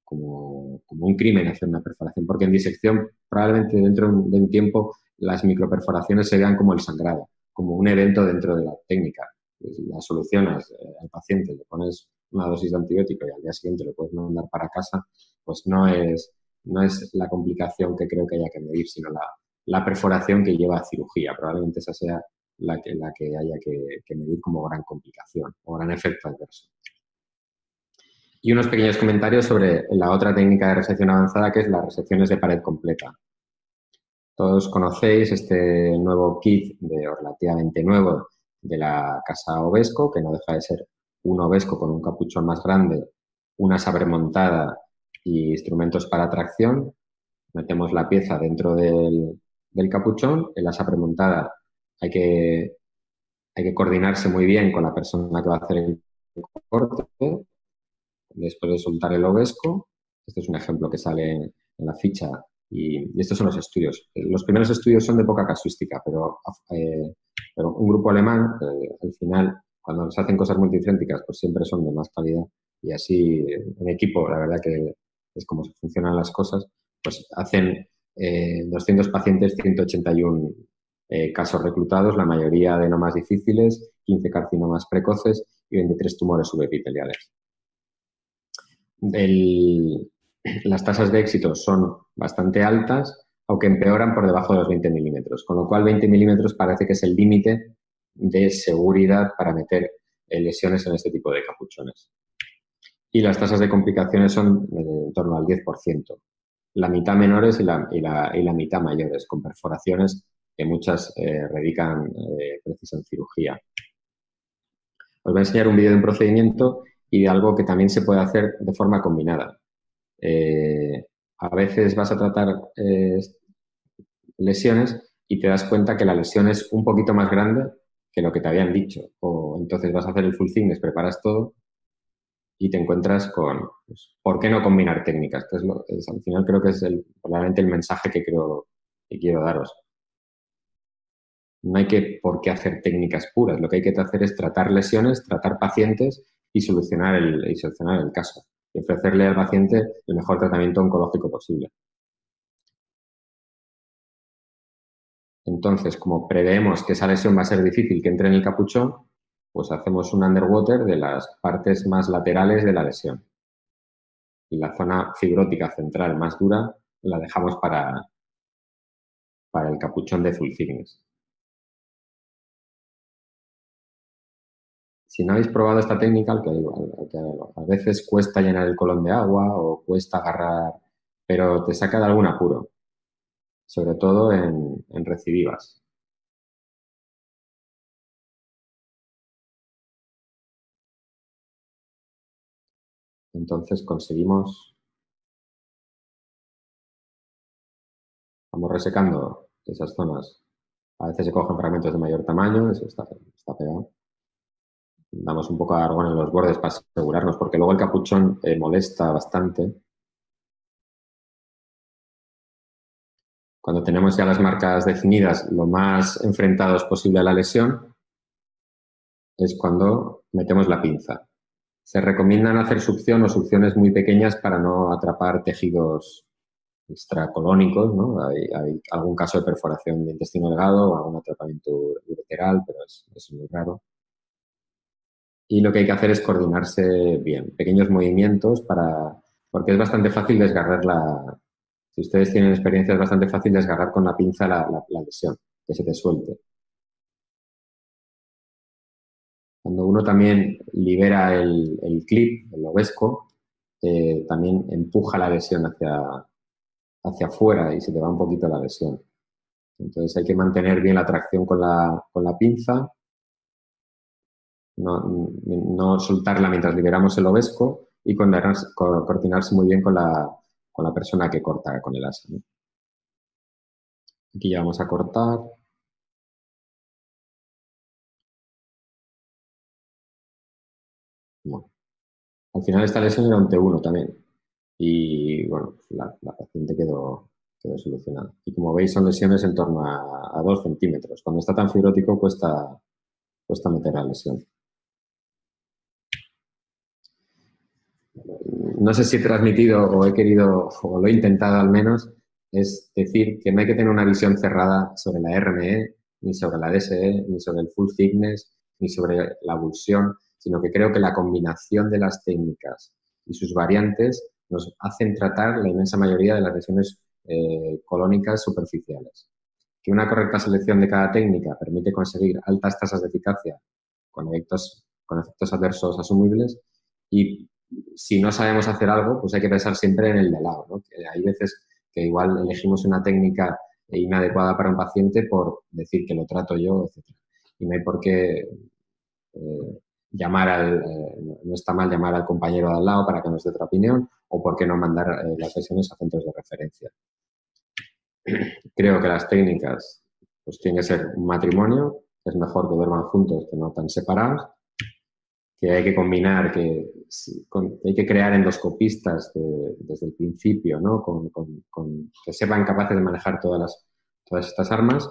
Speaker 2: como, como un crimen hacer una perforación, porque en disección probablemente dentro de un tiempo las microperforaciones se vean como el sangrado, como un evento dentro de la técnica. La solucionas eh, al paciente, le pones una dosis de antibiótico y al día siguiente lo puedes mandar para casa, pues no es, no es la complicación que creo que haya que medir, sino la, perforación que lleva a cirugía. Probablemente esa sea la que, la que haya que, medir como gran complicación o gran efecto adverso. Y unos pequeños comentarios sobre la otra técnica de resección avanzada, que es las resecciones de pared completa. Todos conocéis este nuevo kit de, relativamente nuevo de la casa Ovesco, que no deja de ser un ovesco con un capuchón más grande, una sabre montada y instrumentos para tracción. Metemos la pieza dentro del, capuchón. En la sabre montada hay que, hay que coordinarse muy bien con la persona que va a hacer el corte. Después de soltar el ovesco, este es un ejemplo que sale en la ficha y, estos son los estudios. Los primeros estudios son de poca casuística, pero, eh, pero un grupo alemán, eh, al final, cuando se hacen cosas multicéntricas, pues siempre son de más calidad. Y así, en equipo, la verdad que es como funcionan las cosas, pues hacen 200 eh, pacientes, 181 eh, casos reclutados, la mayoría de no más difíciles, 15 carcinomas precoces y 23 tumores subepiteliales. las tasas de éxito son bastante altas, aunque empeoran por debajo de los 20 milímetros, con lo cual 20 milímetros parece que es el límite de seguridad para meter lesiones en este tipo de capuchones. y las tasas de complicaciones son en torno al 10%. La mitad menores y la, y la, y la mitad mayores, con perforaciones que muchas eh, radican eh, cirugía. Os voy a enseñar un vídeo de un procedimiento y de algo que también se puede hacer de forma combinada. Eh, a veces vas a tratar eh, lesiones y te das cuenta que la lesión es un poquito más grande que lo que te habían dicho. O entonces vas a hacer el full thickness, preparas todo y te encuentras con, pues, ¿por qué no combinar técnicas? Que es al final creo que es el, el mensaje que, creo, que quiero daros. No hay que por qué hacer técnicas puras. Lo que hay que hacer es tratar lesiones, tratar pacientes y solucionar el, y solucionar el caso. Y ofrecerle al paciente el mejor tratamiento oncológico posible. Entonces, como preveemos que esa lesión va a ser difícil que entre en el capuchón, pues hacemos un underwater de las partes más laterales de la lesión. Y la zona fibrótica central más dura la dejamos para, para el capuchón de full. Si no habéis probado esta técnica, a veces cuesta llenar el colón de agua o cuesta agarrar, pero te saca de algún apuro, sobre todo en, en recidivas. Entonces conseguimos, vamos resecando esas zonas. A veces se cogen fragmentos de mayor tamaño, eso está, pegado damos un poco de argón en los bordes para asegurarnos, porque luego el capuchón eh, molesta bastante. Cuando tenemos ya las marcas definidas, lo más enfrentados posible a la lesión, es cuando metemos la pinza. Se recomiendan hacer succión o succiones muy pequeñas para no atrapar tejidos extracolónicos, ¿no? Hay, algún caso de perforación de intestino delgado o algún atrapamiento ureteral, pero es muy raro y lo que hay que hacer es coordinarse bien, pequeños movimientos para, porque es bastante fácil desgarrar la, si ustedes tienen experiencia es bastante fácil desgarrar con la pinza la, lesión, que se te suelte. Cuando uno también libera el, clip, el obesco, eh, también empuja la lesión hacia, hacia afuera y se te va un poquito la lesión. Entonces hay que mantener bien la tracción con la, con la pinza no, soltarla mientras liberamos el obesco y coordinarse, muy bien con la, con la, persona que corta con el asa. Aquí ya vamos a cortar. Al final esta lesión era un T1 también. Y bueno, la, paciente quedó, quedó, solucionada. Y como veis son lesiones en torno a, a 2 centímetros. Cuando está tan fibrótico cuesta, cuesta meter la lesión. no sé si he transmitido o he querido, o lo he intentado al menos, es decir que no hay que tener una visión cerrada sobre la RME, ni sobre la DSE, ni sobre el full thickness, ni sobre la abulsión, sino que creo que la combinación de las técnicas y sus variantes nos hacen tratar la inmensa mayoría de las lesiones eh, colónicas superficiales. Que una correcta selección de cada técnica permite conseguir altas tasas de eficacia con efectos, con efectos adversos asumibles y si no sabemos hacer algo, pues hay que pensar siempre en el de lado. ¿no? hay veces que igual elegimos una técnica inadecuada para un paciente por decir que lo trato yo, etc. Y no hay por qué eh, llamar al, eh, no está mal llamar al compañero de al lado para que nos dé otra opinión o por qué no mandar eh, las sesiones a centros de referencia. Creo que las técnicas pues tienen que ser un matrimonio, es mejor que duerman juntos que no tan separados que hay que combinar, que, hay que crear endoscopistas desde el principio, ¿no? Con, que sepan capaces de manejar todas, las, todas estas armas.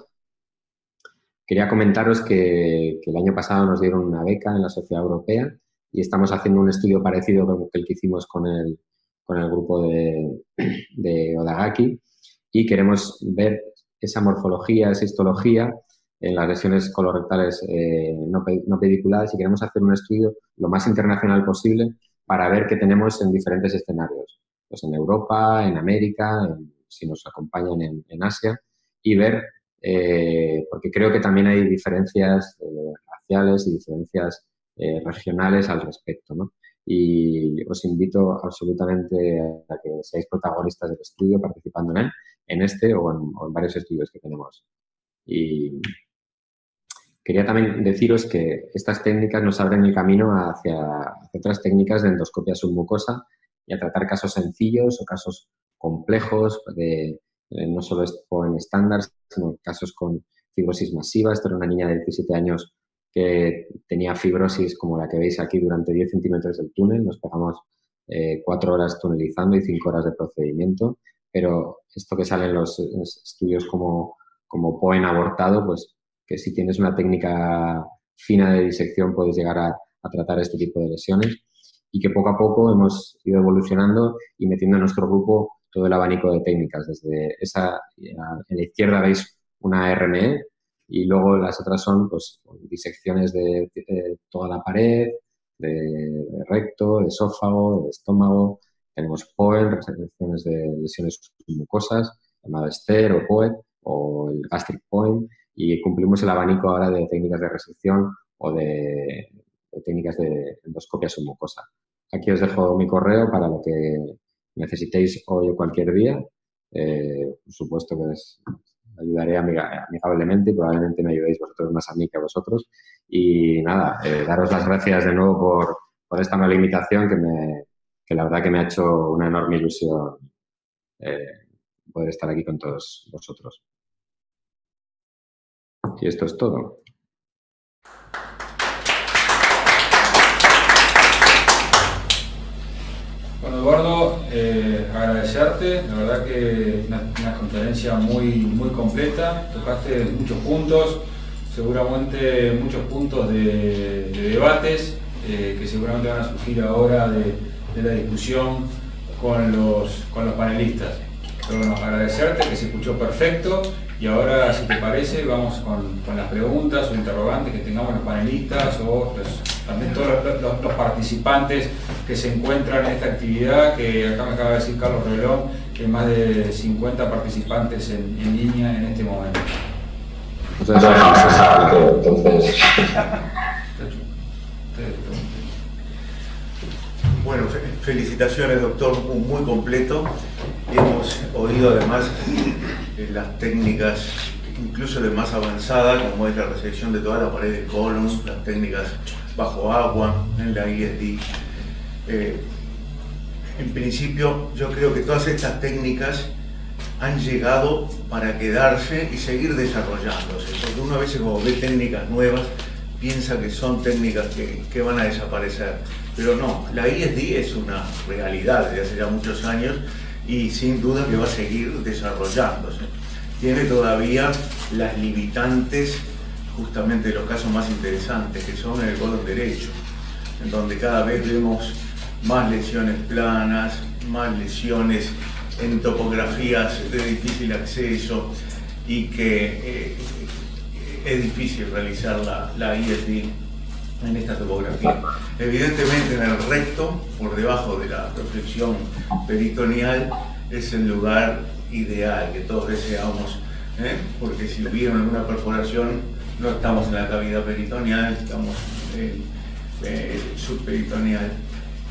Speaker 2: Quería comentaros que, el año pasado nos dieron una beca en la Sociedad Europea y estamos haciendo un estudio parecido con el que hicimos con el, con el grupo de, de Odagaki y queremos ver esa morfología, esa histología en las lesiones colorectales eh, no, pediculares y queremos hacer un estudio lo más internacional posible para ver qué tenemos en diferentes escenarios, pues en Europa, en América, si nos acompañan en, Asia, y ver, eh, porque creo que también hay diferencias eh, raciales y diferencias regionales al respecto. y os invito absolutamente a que seáis protagonistas del estudio participando en él, en este o en, varios estudios que tenemos. Y quería también deciros que estas técnicas nos abren el camino hacia, otras técnicas de endoscopia submucosa y a tratar casos sencillos o casos complejos de no solo en estándar, sino casos con fibrosis masiva. Esta era una niña de 17 años que tenía fibrosis como la que veis aquí durante 10 centímetros del túnel. Nos pegamos eh, cuatro horas tunelizando y cinco horas de procedimiento. Pero esto que sale en los estudios como, como POEN abortado, pues que si tienes una técnica fina de disección puedes llegar a, a tratar este tipo de lesiones y que poco a poco hemos ido evolucionando y metiendo en nuestro grupo todo el abanico de técnicas. Desde esa, en la izquierda veis una RME, y luego las otras son pues, disecciones de, toda la pared, de, recto, de esófago, de estómago. Tenemos POEL, resecciones de lesiones mucosas, llamado STER o POET, o el gastric point, y cumplimos el abanico ahora de técnicas de resección o de, técnicas de endoscopia submucosa. Aquí os dejo mi correo para lo que necesitéis hoy o cualquier día. Eh, por supuesto que es ayudaré amigablemente y probablemente me ayudéis vosotros más a mí que a vosotros. Y nada, eh, daros las gracias de nuevo por, por esta nueva invitación que, me, que la verdad que me ha hecho una enorme ilusión eh, poder estar aquí con todos vosotros. Y esto es todo.
Speaker 1: Bueno, Eduardo, eh, agradecerte, la verdad que una, una, conferencia muy, muy completa, tocaste muchos puntos, seguramente muchos puntos de, debates eh, que seguramente van a surgir ahora de, la discusión con los, con los panelistas. Pero bueno, agradecerte que se escuchó perfecto. Y ahora, si te parece, vamos con, con las preguntas o interrogantes que tengamos los panelistas o también todos los, participantes que se encuentran en esta actividad, que acá me acaba de decir Carlos Relón, que hay más de 50 participantes en, línea en este momento.
Speaker 4: Bueno, felicitaciones doctor, muy completo. Hemos oído además las técnicas incluso de más avanzada, como es la resección de toda la pared de colon, las técnicas bajo agua, en la ISD. Eh, en principio, yo creo que todas estas técnicas han llegado para quedarse y seguir desarrollándose, porque uno a veces cuando ve técnicas nuevas piensa que son técnicas que, que van a desaparecer, pero no, la ISD es una realidad desde hace ya muchos años y sin duda que va a seguir desarrollándose. Tiene todavía las limitantes justamente los casos más interesantes, que son el colon derecho, en donde cada vez vemos más lesiones planas, más lesiones en topografías de difícil acceso y que eh, es difícil realizar la, la ISD en esta topografía. Evidentemente en el recto, por debajo de la reflexión peritoneal, es el lugar ideal que todos deseamos, ¿eh? porque si hubiera alguna perforación no estamos en la cavidad peritoneal, estamos en eh, subperitoneal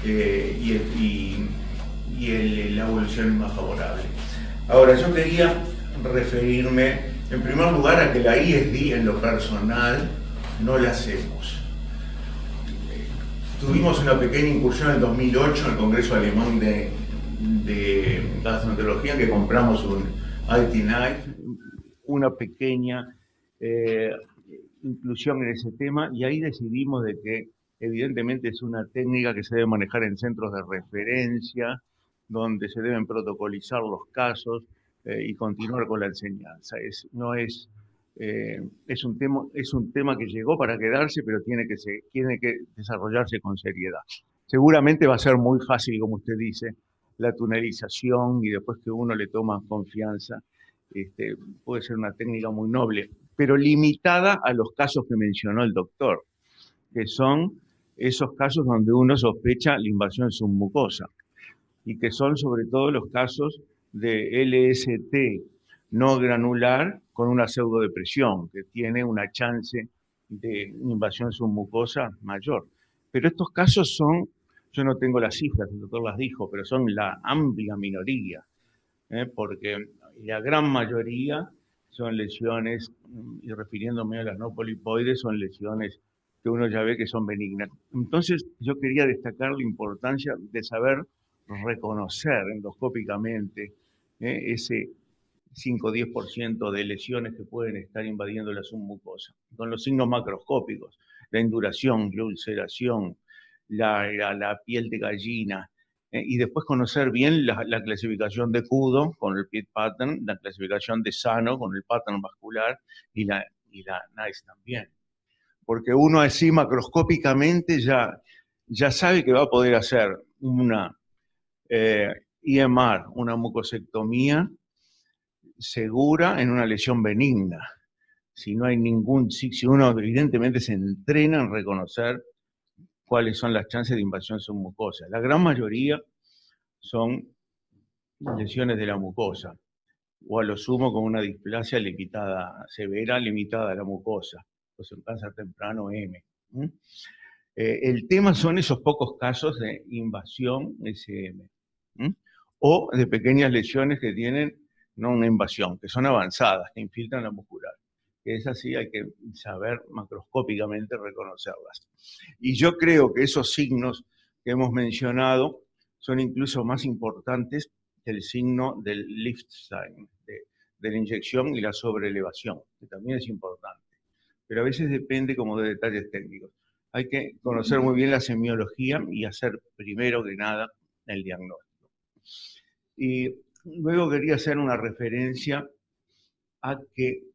Speaker 4: eh, y, la evolución es más favorable. Ahora, yo quería referirme en primer lugar a que la ISD en lo personal no la hacemos. Tuvimos una pequeña incursión en el 2008 en el Congreso Alemán de, de Gastroenterología que compramos un IT Knife, una pequeña eh, inclusión en ese tema y ahí decidimos de que evidentemente es una técnica que se debe manejar en centros de referencia, donde se deben protocolizar los casos eh, y continuar con la enseñanza. Es, no es, eh, es, un tema, es un tema que llegó para quedarse, pero tiene que, se, tiene que desarrollarse con seriedad. Seguramente va a ser muy fácil, como usted dice, la tunelización y después que uno le toma confianza, este, puede ser una técnica muy noble pero limitada a los casos que mencionó el doctor, que son esos casos donde uno sospecha la invasión submucosa y que son sobre todo los casos de LST no granular con una pseudodepresión, que tiene una chance de invasión submucosa mayor. Pero estos casos son yo no tengo las cifras, el doctor las dijo, pero son la amplia minoría, ¿eh? porque la gran mayoría son lesiones, y refiriéndome a las no polipoides, son lesiones que uno ya ve que son benignas. Entonces, yo quería destacar la importancia de saber reconocer endoscópicamente ¿eh? ese 5-10% de lesiones que pueden estar invadiendo la submucosa, con los signos macroscópicos, la induración, la ulceración, la, piel de gallina, eh, y después conocer bien la, clasificación de CUDO con el PIT pattern, la clasificación de SANO con el pattern vascular y la, y la NICE también. Porque uno así macroscópicamente ya, ya sabe que va a poder hacer una eh, IMR, una mucosectomía segura en una lesión benigna. Si no hay ningún, si uno evidentemente se entrena en reconocer cuáles son las chances de invasión submucosa. La gran mayoría son lesiones de la mucosa, o a lo sumo con una displasia limitada, severa limitada a la mucosa, pues un cáncer temprano M. Eh, el tema son esos pocos casos de invasión SM, o de pequeñas lesiones que tienen no una invasión, que son avanzadas, que infiltran la muscular que es así, hay que saber macroscópicamente reconocerlas. Y yo creo que esos signos que hemos mencionado son incluso más importantes que el signo del lift sign, de, la inyección y la sobreelevación, que también es importante. Pero a veces depende como de detalles técnicos. Hay que conocer muy bien la semiología y hacer primero que nada el diagnóstico. Y luego quería hacer una referencia a que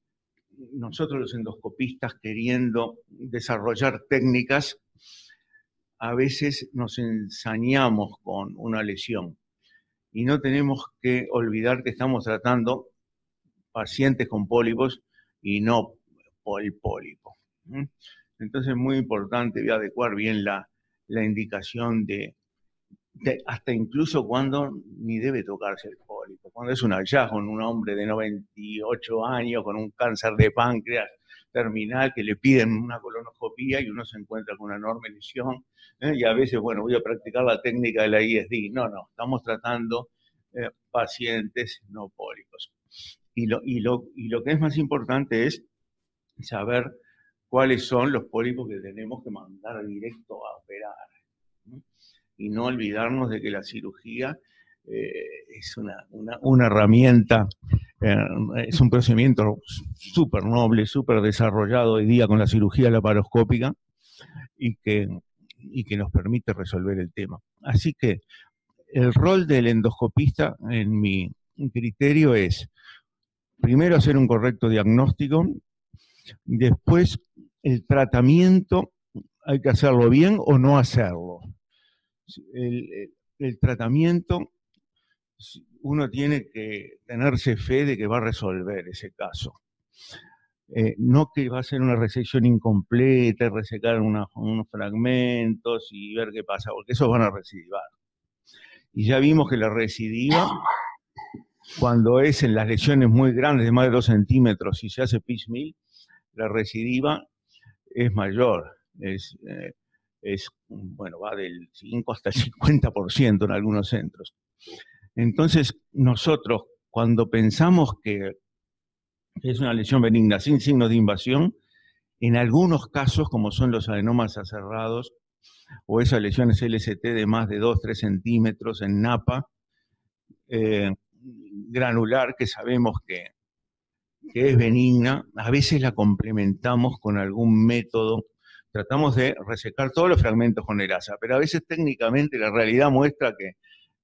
Speaker 4: nosotros los endoscopistas queriendo desarrollar técnicas, a veces nos ensañamos con una lesión y no tenemos que olvidar que estamos tratando pacientes con pólipos y no el pólipo. Entonces es muy importante adecuar bien la, indicación de, hasta incluso cuando ni debe tocarse el pólipo, cuando es un hallazgo en un hombre de 98 años con un cáncer de páncreas terminal que le piden una colonoscopía y uno se encuentra con una enorme lesión ¿eh? y a veces, bueno, voy a practicar la técnica de la ISD. No, no, estamos tratando eh, pacientes no pólipos. Y lo, y, lo, y lo que es más importante es saber cuáles son los pólipos que tenemos que mandar directo a operar y no olvidarnos de que la cirugía es una, una, herramienta, eh, es un procedimiento súper noble, súper desarrollado hoy día con la cirugía laparoscópica y que, y que nos permite resolver el tema. Así que el rol del endoscopista, en mi criterio, es primero hacer un correcto diagnóstico, después el tratamiento hay que hacerlo bien o no hacerlo el, tratamiento, uno tiene que tenerse fe de que va a resolver ese caso. Eh, no que va a ser una resección incompleta, resecar unos fragmentos y ver qué pasa, porque esos van a recidivar. Y ya vimos que la recidiva, cuando es en las lesiones muy grandes, de más de 2 centímetros, y se hace piecemeal, la recidiva es mayor. Es, eh, es, bueno, va del 5 hasta el 50% en algunos centros. Entonces, nosotros, cuando pensamos que es una lesión benigna sin signos de invasión, en algunos casos, como son los adenomas acerrados o esas lesiones LST de más de 2-3 centímetros en napa, eh, granular, que sabemos que, es benigna, a veces la complementamos con algún método. Tratamos de resecar todos los fragmentos con grasa, pero a veces técnicamente la realidad muestra que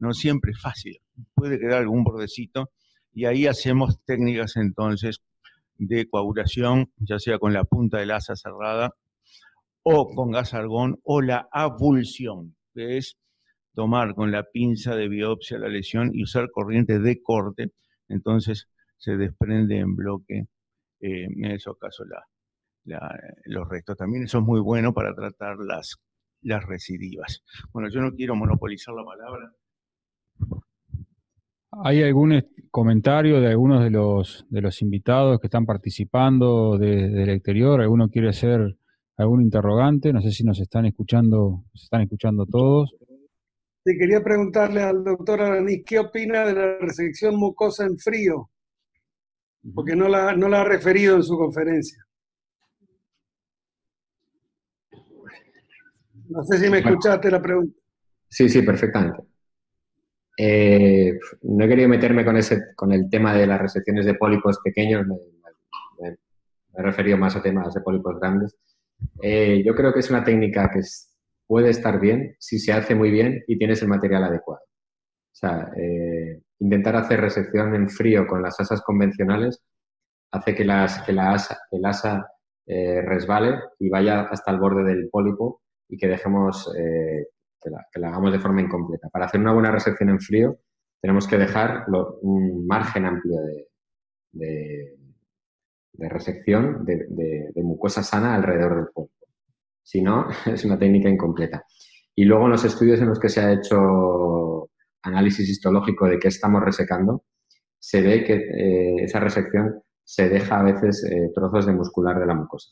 Speaker 4: no siempre es fácil, puede quedar algún bordecito y ahí hacemos técnicas entonces de coagulación, ya sea con la punta del asa cerrada o con gas argón o la avulsión, que es tomar con la pinza de biopsia la lesión y usar corriente de corte, entonces se desprende en bloque, eh, en esos casos los restos. También eso es muy bueno para tratar las, las recidivas. Bueno, yo no quiero monopolizar la palabra.
Speaker 1: ¿Hay algún comentario de algunos de los, de los invitados que están participando del exterior? ¿Alguno quiere hacer algún interrogante? No sé si nos están escuchando, nos están escuchando todos.
Speaker 5: te quería preguntarle al doctor Araní, ¿qué opina de la resección mucosa en frío? Porque no la, no la ha referido en su conferencia. No sé si me escuchaste la pregunta.
Speaker 2: Sí, sí, perfectamente. Eh, no he querido meterme con, ese, con el tema de las resecciones de pólipos pequeños, me, he referido más a temas de pólipos grandes. Eh, yo creo que es una técnica que puede estar bien si se hace muy bien y tienes el material adecuado. O sea, eh, intentar hacer resección en frío con las asas convencionales hace que, las, que la asa, el asa resbale y vaya hasta el borde del pólipo y que dejemos que la, hagamos de forma incompleta. Para hacer una buena resección en frío tenemos que dejar un margen amplio de, resección de, mucosa sana alrededor del cuerpo. Si no, es una técnica incompleta. Y luego en los estudios en los que se ha hecho análisis histológico de qué estamos resecando, se ve que eh, esa resección se deja a veces eh, trozos de muscular de la mucosa.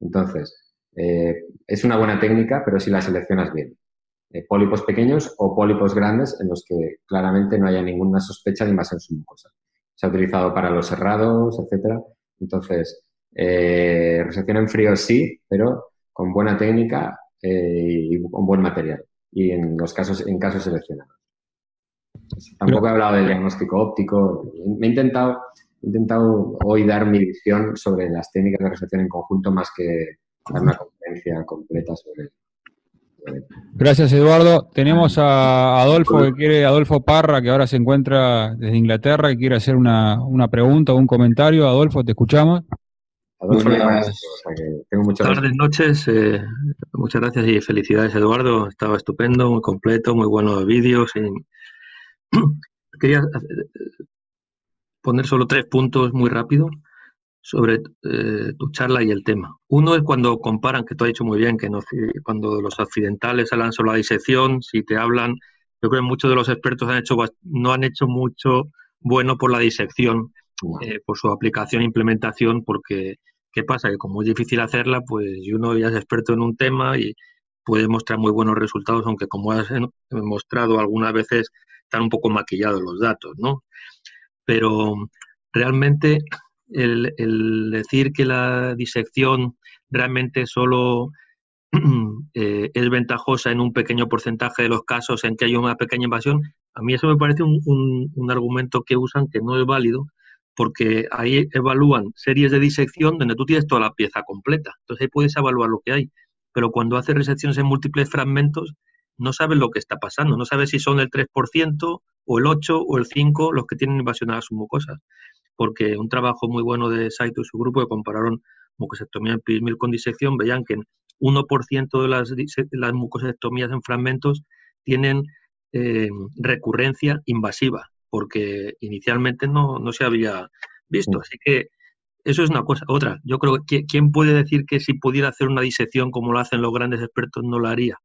Speaker 2: Entonces, eh, es una buena técnica, pero si la seleccionas bien. Eh, pólipos pequeños o pólipos grandes en los que claramente no haya ninguna sospecha de invasión submucosa. Se ha utilizado para los cerrados, etcétera. Entonces, eh, resección en frío sí, pero con buena técnica eh, y con buen material. Y en los casos, en casos seleccionados. Tampoco he hablado de diagnóstico óptico. Me he intentado, he intentado hoy dar mi visión sobre las técnicas de resección en conjunto más que dar una conferencia completa sobre
Speaker 1: Gracias, Eduardo. Tenemos a Adolfo que quiere, Adolfo Parra, que ahora se encuentra desde Inglaterra y quiere hacer una, pregunta o un comentario. Adolfo, te escuchamos.
Speaker 6: Buenas tardes, noches. Eh, muchas gracias y felicidades, Eduardo. Estaba estupendo, muy completo, muy buenos vídeos. Quería eh, poner solo tres puntos muy rápido sobre eh, tu charla y el tema. Uno es cuando comparan, que tú has dicho muy bien, que cuando los accidentales hablan sobre la disección, si te hablan, yo creo que muchos de los expertos han hecho, no han hecho mucho bueno por la disección, eh, por su aplicación e implementación, porque ¿qué pasa? Que como es difícil hacerla, pues uno ya es experto en un tema y puede mostrar muy buenos resultados, aunque como has mostrado algunas veces, están un poco maquillados los datos, ¿no? Pero realmente el, decir que la disección realmente solo eh, es ventajosa en un pequeño porcentaje de los casos en que hay una pequeña invasión, a mí eso me parece un, argumento que usan que no es válido porque ahí evalúan series de disección donde tú tienes toda la pieza completa. Entonces ahí puedes evaluar lo que hay. Pero cuando haces resecciones en múltiples fragmentos, no sabes lo que está pasando. No sabes si son el 3% o el 8 o el 5 los que tienen invasionadas sus mucosas porque un trabajo muy bueno de Saito y su grupo que compararon mucosectomía en pismil con disección, veían que en 1% de las, las mucosectomías en fragmentos tienen eh, recurrencia invasiva, porque inicialmente no, se había visto. Así que eso es una cosa. Otra, yo creo que ¿quién puede decir que si pudiera hacer una disección como lo hacen los grandes expertos no lo haría?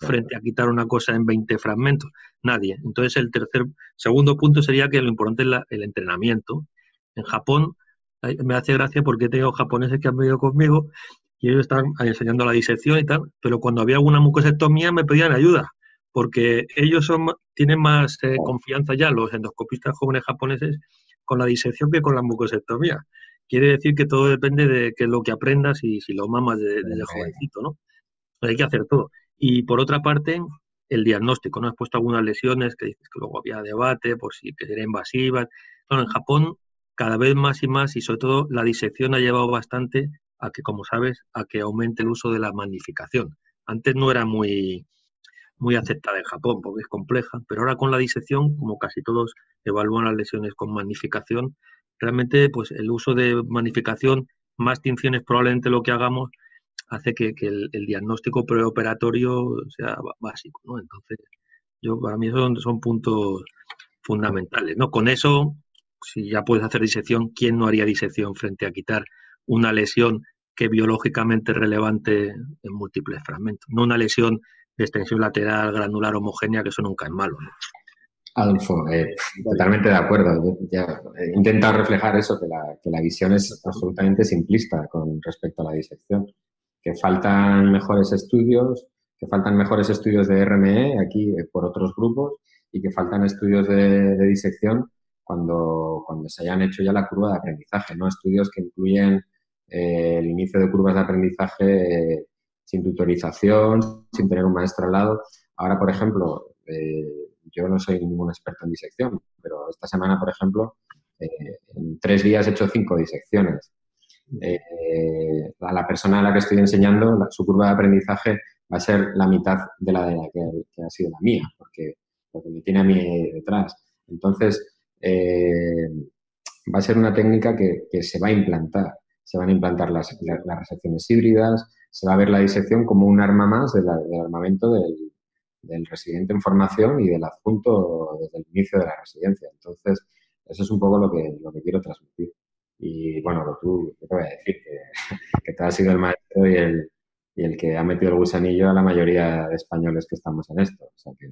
Speaker 6: frente a quitar una cosa en 20 fragmentos. Nadie. Entonces, el tercer, segundo punto sería que lo importante es el entrenamiento en Japón me hace gracia porque tengo japoneses que han venido conmigo y ellos están enseñando la disección y tal, pero cuando había alguna mucosectomía me pedían ayuda, porque ellos son, tienen más eh, confianza ya, los endoscopistas jóvenes japoneses, con la disección que con la mucosectomía. Quiere decir que todo depende de qué es lo que aprendas y si lo mamas desde jovencito, ¿no? hay que hacer todo. Y por otra parte, el diagnóstico, ¿no? Has puesto algunas lesiones que dices que luego había debate por si que era invasiva. Bueno, en Japón cada vez más y más y sobre todo la disección ha llevado bastante a que, como sabes, a que aumente el uso de la magnificación. Antes no era muy, muy aceptada en Japón porque es compleja, pero ahora con la disección, como casi todos evalúan las lesiones con magnificación, realmente pues el uso de magnificación, más tinciones probablemente lo que hagamos, hace que, el, diagnóstico preoperatorio sea básico, ¿no? Entonces, yo para mí son, son puntos fundamentales, ¿no? Con eso si ya puedes hacer disección, ¿quién no haría disección frente a quitar una lesión que biológicamente es relevante en múltiples fragmentos? No una lesión de extensión lateral granular homogénea, que eso nunca es malo.
Speaker 2: Adolfo, eh, totalmente de acuerdo. he intentado reflejar eso, que la, que la visión es absolutamente simplista con respecto a la disección, que faltan mejores estudios, que faltan mejores estudios de RME aquí eh, por otros grupos y que faltan estudios de, disección cuando, cuando se hayan hecho ya la curva de aprendizaje, ¿no? Estudios que incluyen eh, el inicio de curvas de aprendizaje eh, sin tutorización, sin tener un maestro al lado. Ahora, por ejemplo, yo no soy ningún experto en disección, pero esta semana, por ejemplo, en tres días he hecho cinco disecciones. a la persona a la que estoy enseñando, su curva de aprendizaje va a ser la mitad de la, de la que, ha sido la mía, porque, porque me tiene a mí detrás. Entonces, eh, va a ser una técnica que, se va a implantar. Se van a implantar las, las, resecciones híbridas, se va a ver la disección como un arma más del armamento del, del, residente en formación y del adjunto desde el inicio de la residencia. Entonces, eso es un poco lo que, lo que quiero transmitir. Y bueno, tú, ¿qué te voy a decir? Que, que tú has sido el maestro y el, y el que ha metido el gusanillo a la mayoría de españoles que estamos en esto. O sea que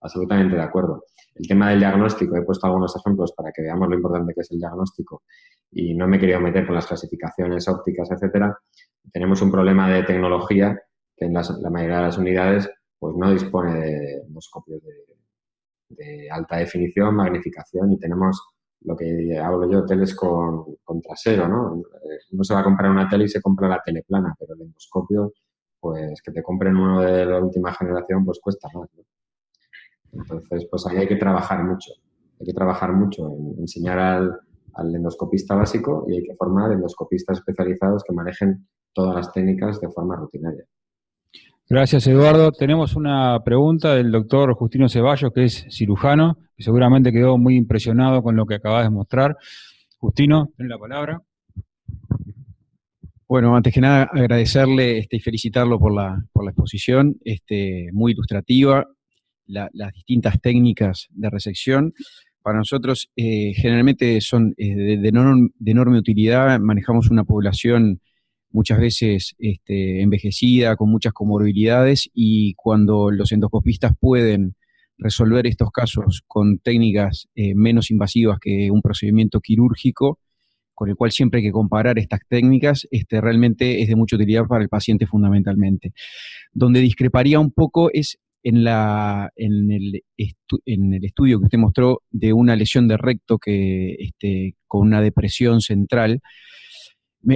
Speaker 2: absolutamente de acuerdo. El tema del diagnóstico, he puesto algunos ejemplos para que veamos lo importante que es el diagnóstico y no me he querido meter con las clasificaciones ópticas, etcétera. Tenemos un problema de tecnología que en la mayoría de las unidades pues no dispone de endoscopios de, alta definición, magnificación y tenemos lo que hablo yo, teles con, trasero, ¿no? Uno se va a comprar una tele y se compra la tele plana, pero el endoscopio, pues que te compren uno de la última generación, pues cuesta más, ¿no? Entonces, pues ahí hay que trabajar mucho. Hay que trabajar mucho en enseñar al, al endoscopista básico y hay que formar endoscopistas especializados que manejen todas las técnicas de forma rutinaria.
Speaker 1: Gracias, Eduardo. Tenemos una pregunta del doctor Justino Ceballos, que es cirujano, que seguramente quedó muy impresionado con lo que acabas de mostrar. Justino, ten la palabra.
Speaker 7: Bueno, antes que nada, agradecerle este, y felicitarlo por la, por la exposición, este, muy ilustrativa, las distintas técnicas de resección. Para nosotros, eh, generalmente son eh, de, enorme, utilidad, manejamos una población muchas veces este, envejecida, con muchas comorbilidades, y cuando los endoscopistas pueden resolver estos casos con técnicas eh, menos invasivas que un procedimiento quirúrgico, con el cual siempre hay que comparar estas técnicas, este, realmente es de mucha utilidad para el paciente fundamentalmente. Donde discreparía un poco es en, el, estudio que usted mostró de una lesión de recto que, este, con una depresión central,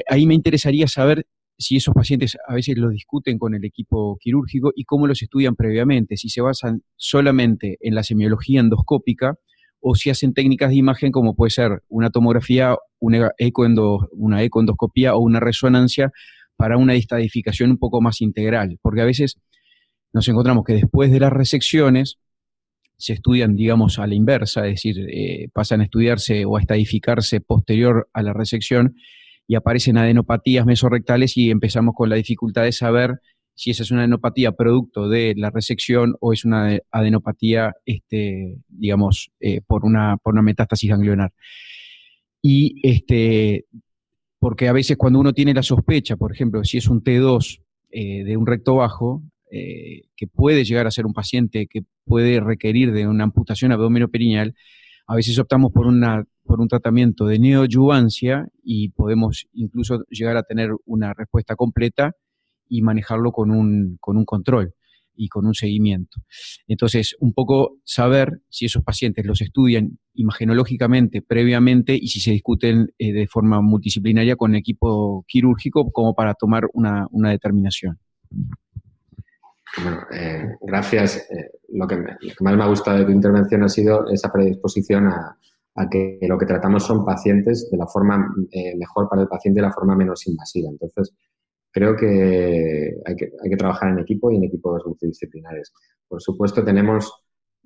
Speaker 7: ahí me interesaría saber si esos pacientes a veces lo discuten con el equipo quirúrgico y cómo los estudian previamente, si se basan solamente en la semiología endoscópica o si hacen técnicas de imagen como puede ser una tomografía, una, una ecoendoscopía o una resonancia para una estadificación un poco más integral, porque a veces nos encontramos que después de las resecciones se estudian, digamos, a la inversa, es decir, eh, pasan a estudiarse o a estadificarse posterior a la resección y aparecen adenopatías mesorrectales y empezamos con la dificultad de saber si esa es una adenopatía producto de la resección o es una adenopatía, este, digamos, eh, por, una, por una metástasis ganglionar. Y este, porque a veces cuando uno tiene la sospecha, por ejemplo, si es un T2 eh, de un recto bajo, eh, que puede llegar a ser un paciente que puede requerir de una amputación abdominoperineal, a veces optamos por una por un tratamiento de neoadyuvancia y podemos incluso llegar a tener una respuesta completa y manejarlo con un, con un control y con un seguimiento. Entonces, un poco saber si esos pacientes los estudian imagenológicamente previamente y si se discuten eh, de forma multidisciplinaria con equipo quirúrgico como para tomar una, determinación.
Speaker 2: Bueno, eh, gracias. Eh, lo, que lo, que más me ha gustado de tu intervención ha sido esa predisposición a, que lo que tratamos son pacientes de la forma eh, mejor para el paciente de la forma menos invasiva. Entonces, creo que hay, que hay que trabajar en equipo y en equipos multidisciplinares. Por supuesto, tenemos,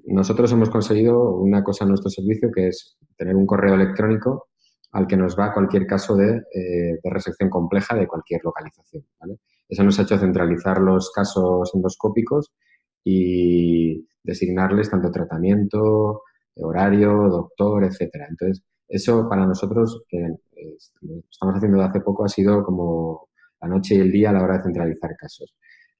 Speaker 2: nosotros hemos conseguido una cosa en nuestro servicio que es tener un correo electrónico al que nos va cualquier caso de, eh, resección compleja de cualquier localización. Eso nos ha hecho centralizar los casos endoscópicos y designarles tanto tratamiento, horario, doctor, etcétera. Entonces, eso para nosotros, que estamos haciendo de hace poco, ha sido como la noche y el día a la hora de centralizar casos.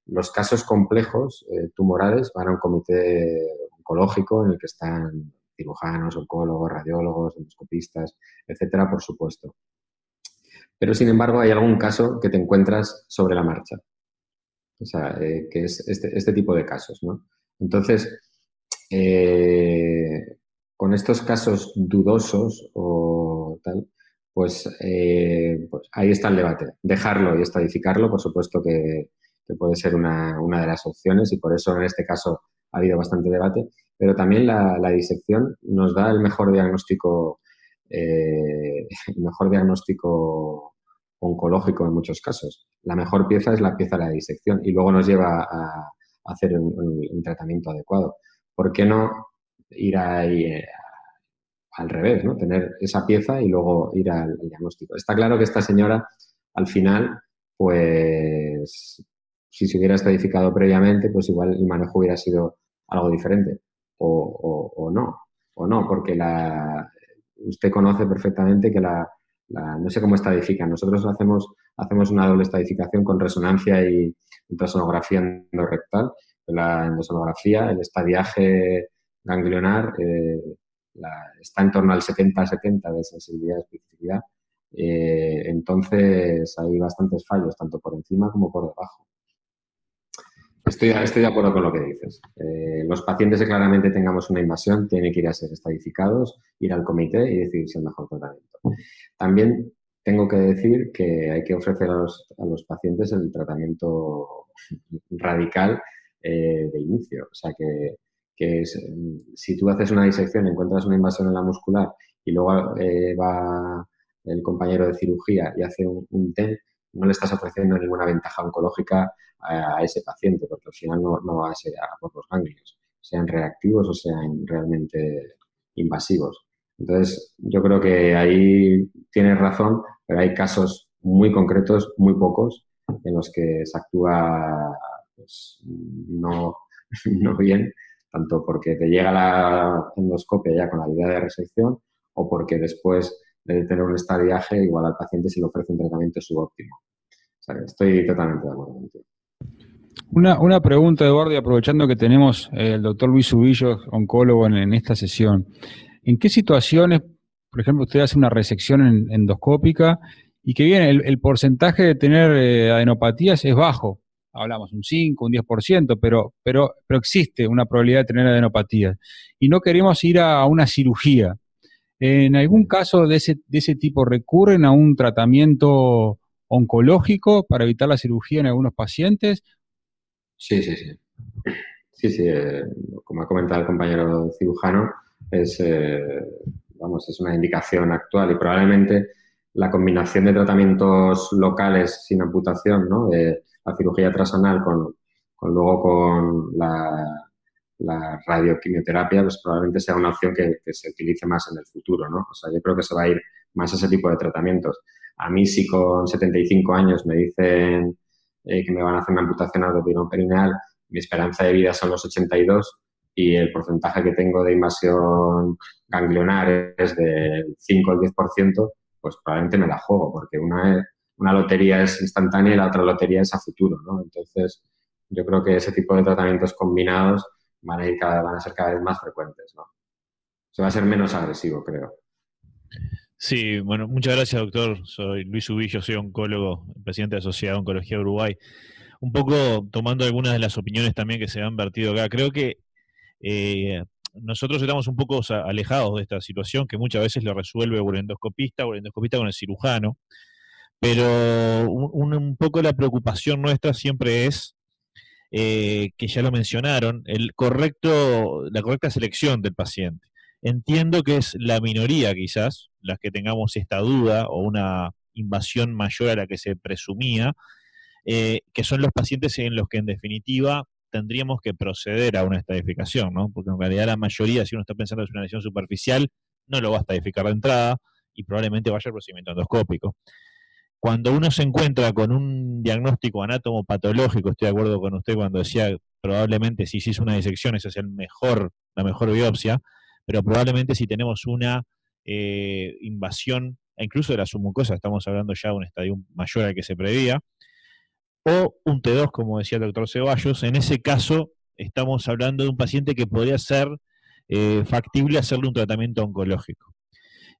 Speaker 2: Los casos complejos, eh, tumorales, van a un comité oncológico en el que están cirujanos, oncólogos, radiólogos, endoscopistas, etcétera, por supuesto. Pero, sin embargo, hay algún caso que te encuentras sobre la marcha. O sea, eh, que es este, este, tipo de casos, ¿no? Entonces, eh, con estos casos dudosos o tal, pues, eh, pues, ahí está el debate. Dejarlo y estadificarlo, por supuesto que, puede ser una, de las opciones y por eso en este caso ha habido bastante debate, pero también la, disección nos da el mejor diagnóstico, el mejor diagnóstico oncológico en muchos casos. La mejor pieza es la pieza de la disección y luego nos lleva a, hacer un, tratamiento adecuado. ¿Por qué no ir ahí, eh, al revés, ¿no? tener esa pieza y luego ir al, diagnóstico? Está claro que esta señora, al final, pues si se hubiera estadificado previamente, pues igual el manejo hubiera sido algo diferente. O, o no, o no, porque la, usted conoce perfectamente que la, no sé cómo estadifican. Nosotros hacemos, hacemos una doble estadificación con resonancia y ultrasonografía endorectal. La endosonografía, el estadiaje ganglionar eh, está en torno al 70-70 de sensibilidad y especificidad. Eh, entonces hay bastantes fallos, tanto por encima como por debajo. Estoy, estoy de acuerdo con lo que dices. Eh, los pacientes que claramente tengamos una invasión tienen que ir a ser estadificados, ir al comité y decidir si es el mejor tratamiento. También tengo que decir que hay que ofrecer a los, pacientes el tratamiento radical eh, de inicio. O sea, que, si tú haces una disección, encuentras una invasión en la muscular y luego eh, va el compañero de cirugía y hace un, un TEN, no le estás ofreciendo ninguna ventaja oncológica a, ese paciente, porque al final no, va a ser a por los ganglios, sean reactivos o sean realmente invasivos. Entonces, yo creo que ahí tienes razón, pero hay casos muy concretos, muy pocos, en los que se actúa pues, no, no bien, tanto porque te llega la endoscopia ya con la idea de resección o porque después de tener un estadiaje, igual al paciente se le ofrece un tratamiento subóptimo. estoy totalmente de acuerdo contigo.
Speaker 1: Una, una pregunta, Eduardo, y aprovechando que tenemos eh, el doctor Luis Ubillo, oncólogo, en, esta sesión. ¿En qué situaciones, por ejemplo, usted hace una resección endoscópica y que bien, el, porcentaje de tener eh, adenopatías es bajo? Hablamos un 5, un 10%, pero, pero, pero existe una probabilidad de tener adenopatías. Y no queremos ir a, una cirugía. ¿En algún caso de ese, de ese tipo recurren a un tratamiento oncológico para evitar la cirugía en algunos pacientes
Speaker 2: Sí, sí, sí. Sí, sí, eh, como ha comentado el compañero cirujano, es, eh, vamos, es una indicación actual y probablemente la combinación de tratamientos locales sin amputación, ¿no? De la cirugía trasanal con, luego con la, la, radioquimioterapia, pues probablemente sea una opción que, se utilice más en el futuro, ¿no? O sea, yo creo que se va a ir más a ese tipo de tratamientos. A mí si con 75 años me dicen eh, que me van a hacer una amputación perineal, mi esperanza de vida son los 82 y el porcentaje que tengo de invasión ganglionar es del 5 al 10%, pues probablemente me la juego, porque una, una lotería es instantánea y la otra lotería es a futuro, ¿no? Entonces, yo creo que ese tipo de tratamientos combinados van a, ir van a ser cada vez más frecuentes, ¿no? Se va a ser menos agresivo, creo.
Speaker 8: Sí, bueno, muchas gracias, doctor. Soy Luis Ubillo, soy oncólogo, presidente de la Sociedad de Oncología Uruguay. Un poco tomando algunas de las opiniones también que se han vertido acá. Creo que eh, nosotros estamos un poco alejados de esta situación que muchas veces lo resuelve el endoscopista o el endoscopista con el cirujano, pero un, poco la preocupación nuestra siempre es eh, que ya lo mencionaron, el correcto, la correcta selección del paciente. Entiendo que es la minoría quizás, las que tengamos esta duda o una invasión mayor a la que se presumía, eh, que son los pacientes en los que en definitiva tendríamos que proceder a una estadificación, ¿no? Porque en realidad la mayoría, si uno está pensando en una lesión superficial, no lo va a estadificar de entrada y probablemente vaya al procedimiento endoscópico. Cuando uno se encuentra con un diagnóstico anátomo patológico, estoy de acuerdo con usted cuando decía probablemente si se hizo una disección, esa es el mejor, la mejor biopsia, pero probablemente si tenemos una eh, invasión, incluso de la submucosa, estamos hablando ya de un estadio mayor al que se prevía, o un T2, como decía el doctor Ceballos, en ese caso estamos hablando de un paciente que podría ser eh, factible hacerle un tratamiento oncológico.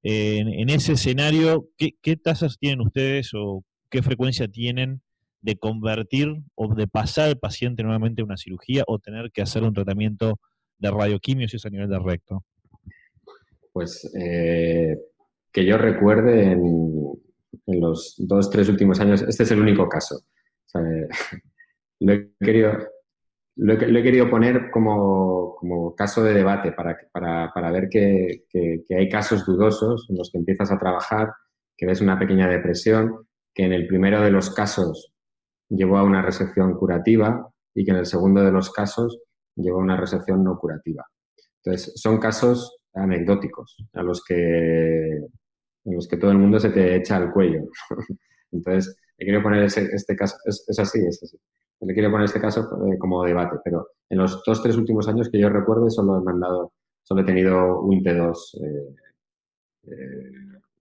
Speaker 8: en, ese escenario, ¿qué, tasas tienen ustedes o qué frecuencia tienen de convertir o de pasar al paciente nuevamente a una cirugía o tener que hacer un tratamiento de radioquimio si es a nivel de recto?
Speaker 2: Pues eh, que yo recuerde en, los dos, tres últimos años, este es el único caso. lo, he querido, lo, he, querido poner como, caso de debate para, para, ver que, hay casos dudosos en los que empiezas a trabajar, que ves una pequeña depresión, que en el primero de los casos llevó a una resección curativa y que en el segundo de los casos llevó a una resección no curativa. Entonces, son casos anecdóticos a los que, en los que todo el mundo se te echa al cuello. Entonces, le quiero poner este caso, es, así, es así. Le quiero poner este caso eh, como debate, pero en los dos, tres últimos años que yo recuerdo solo he mandado, solo he tenido un T2 eh, eh,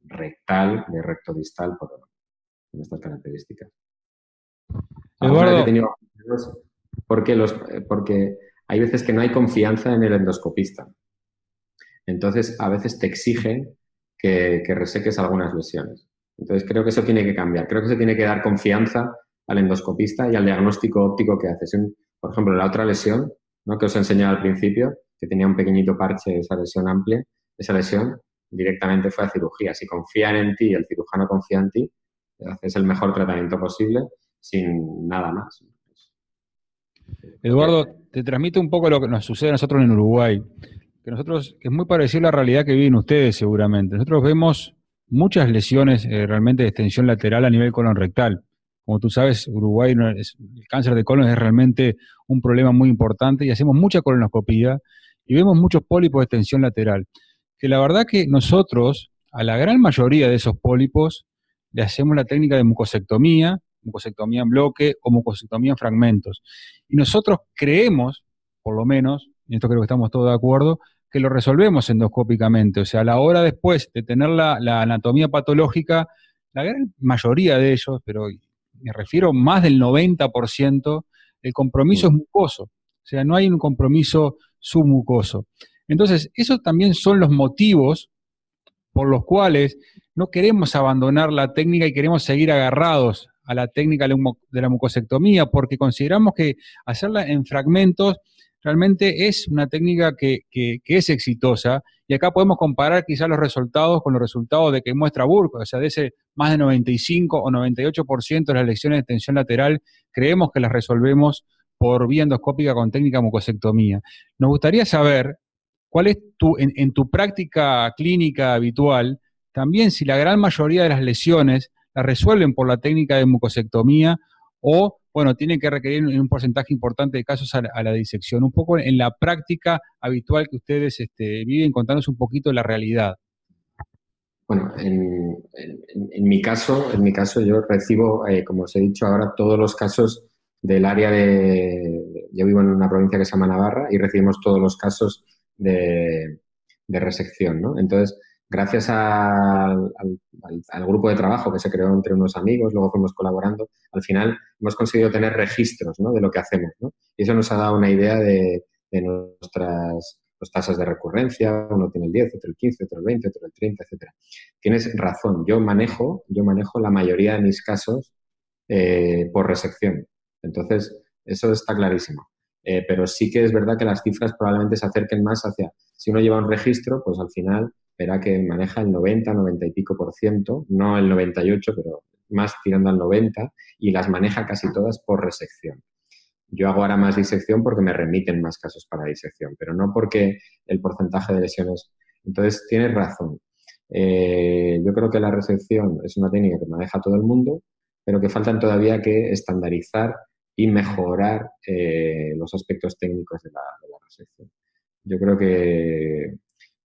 Speaker 2: rectal, de recto distal, por, con estas características.
Speaker 1: Eduardo.
Speaker 2: Porque, los, porque hay veces que no hay confianza en el endoscopista. Entonces, a veces te exigen que, reseques algunas lesiones. Entonces, creo que eso tiene que cambiar. Creo que se tiene que dar confianza al endoscopista y al diagnóstico óptico que haces. Por ejemplo, la otra lesión ¿no? que os he enseñado al principio, que tenía un pequeñito parche, esa lesión amplia, esa lesión directamente fue a cirugía. Si confían en ti, el cirujano confía en ti, haces el mejor tratamiento posible sin nada más.
Speaker 1: Eduardo, te transmite un poco lo que nos sucede a nosotros en Uruguay, que nosotros, es muy parecido a la realidad que viven ustedes seguramente. Nosotros vemos muchas lesiones eh, realmente de extensión lateral a nivel colon rectal. Como tú sabes, Uruguay, el cáncer de colon es realmente un problema muy importante y hacemos mucha colonoscopía y vemos muchos pólipos de extensión lateral. Que la verdad que nosotros, a la gran mayoría de esos pólipos, le hacemos la técnica de mucosectomía, mucosectomía en bloque o mucosectomía en fragmentos. Y nosotros creemos, por lo menos, y esto creo que estamos todos de acuerdo, que lo resolvemos endoscópicamente. O sea, a la hora después de tener la, anatomía patológica, la gran mayoría de ellos, pero me refiero más del 90%, el compromiso es mucoso. O sea, no hay un compromiso submucoso. Entonces, esos también son los motivos por los cuales no queremos abandonar la técnica y queremos seguir agarrados a la técnica de la mucosectomía, porque consideramos que hacerla en fragmentos realmente es una técnica que, es exitosa y acá podemos comparar quizás los resultados con los resultados de que muestra Burke, o sea, de ese más de 95 o 98% de las lesiones de tensión lateral, creemos que las resolvemos por vía endoscópica con técnica mucosectomía. Nos gustaría saber cuál es tu, en tu práctica clínica habitual, también si la gran mayoría de las lesiones las resuelven por la técnica de mucosectomía o, bueno, tienen que requerir en un porcentaje importante de casos a la, disección. Un poco en la práctica habitual que ustedes este, viven, contanos un poquito la realidad.
Speaker 2: Bueno, en, mi caso, en mi caso yo recibo, eh, como os he dicho ahora, todos los casos del área de, yo vivo en una provincia que se llama Navarra y recibimos todos los casos de resección, ¿no? Entonces, gracias al, grupo de trabajo que se creó entre unos amigos, luego fuimos colaborando, al final hemos conseguido tener registros de lo que hacemos. Y eso nos ha dado una idea de, nuestras tasas de recurrencia, uno tiene el 10, otro el 15, otro el 20, otro el 30, etc. Tienes razón, yo manejo, yo manejo la mayoría de mis casos eh, por resección. Entonces, eso está clarísimo. Eh, pero sí que es verdad que las cifras probablemente se acerquen más hacia, si uno lleva un registro, pues al final verá que maneja el 90, 90 y pico por ciento, no el 98, pero más tirando al 90, y las maneja casi todas por resección. Yo hago ahora más disección porque me remiten más casos para disección, pero no porque el porcentaje de lesiones. Entonces, tienes razón. Eh, yo creo que la resección es una técnica que maneja todo el mundo, pero que faltan todavía que estandarizar y mejorar eh, los aspectos técnicos de la, de resección. Yo creo que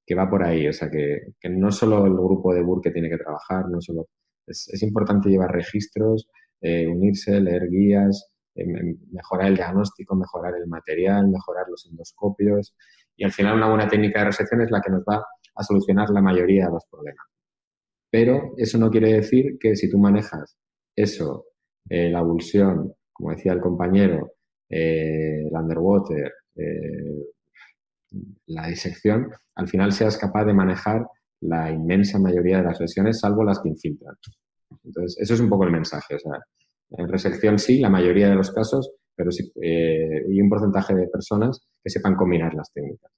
Speaker 2: que va por ahí. O sea, que, no solo el grupo de Burke tiene que trabajar, no solo es, importante llevar registros, eh, unirse, leer guías, eh, mejorar el diagnóstico, mejorar el material, mejorar los endoscopios. Y al final una buena técnica de resección es la que nos va a solucionar la mayoría de los problemas. Pero eso no quiere decir que si tú manejas eso, eh, la abulsión, como decía el compañero, el underwater, la disección, al final seas capaz de manejar la inmensa mayoría de las lesiones, salvo las que infiltran. Entonces, eso es un poco el mensaje. En resección sí, la mayoría de los casos, pero sí, eh, y un porcentaje de personas que sepan combinar las técnicas.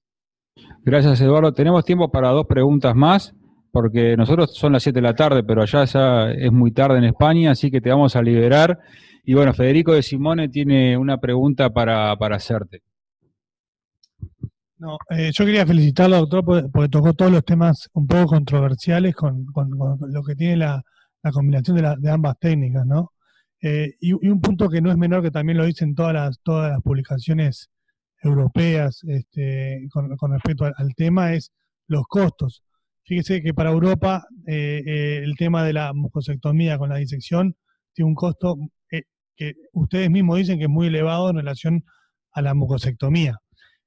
Speaker 1: Gracias, Eduardo. Tenemos tiempo para dos preguntas más, porque nosotros son las 7 de la tarde, pero allá ya es muy tarde en España, así que te vamos a liberar. Y bueno, Federico de Simone tiene una pregunta para, hacerte.
Speaker 9: No, eh, yo quería felicitarlo, doctor, porque, tocó todos los temas un poco controversiales con, lo que tiene la, combinación de, ambas técnicas, ¿no? Eh, y, un punto que no es menor, que también lo dicen todas las, todas las publicaciones europeas este, con, respecto al, tema, es los costos. Fíjese que para Europa eh, el tema de la mucosectomía con la disección tiene un costo que ustedes mismos dicen que es muy elevado en relación a la mucosectomía.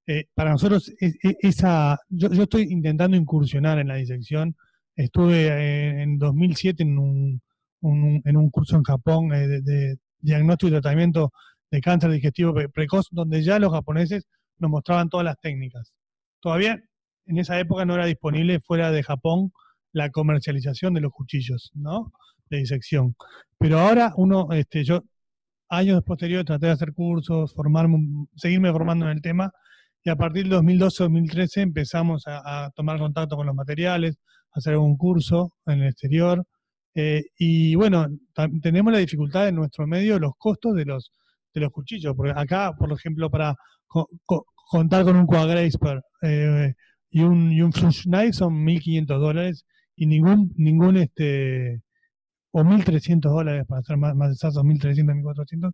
Speaker 9: Eh, para nosotros, esa, yo, estoy intentando incursionar en la disección. Estuve eh, en 2007 en un, en un curso en Japón eh, de, diagnóstico y tratamiento de cáncer digestivo precoz, donde ya los japoneses nos mostraban todas las técnicas. Todavía en esa época no era disponible fuera de Japón la comercialización de los cuchillos, ¿no? De disección. Pero ahora uno, este, yo años posteriores traté de hacer cursos, formarme, seguirme formando en el tema y a partir del 2012-2013 empezamos a, tomar contacto con los materiales, a hacer un curso en el exterior. Eh, y bueno, tenemos la dificultad en nuestro medio los costos de los, de los cuchillos. Porque acá, por ejemplo, para contar con un Quagrace eh, y un, y un Flush Knife son 1.500 dólares y ningún, ningún este, o 1.300 dólares para ser más, más exactos, 1.300, 1.400,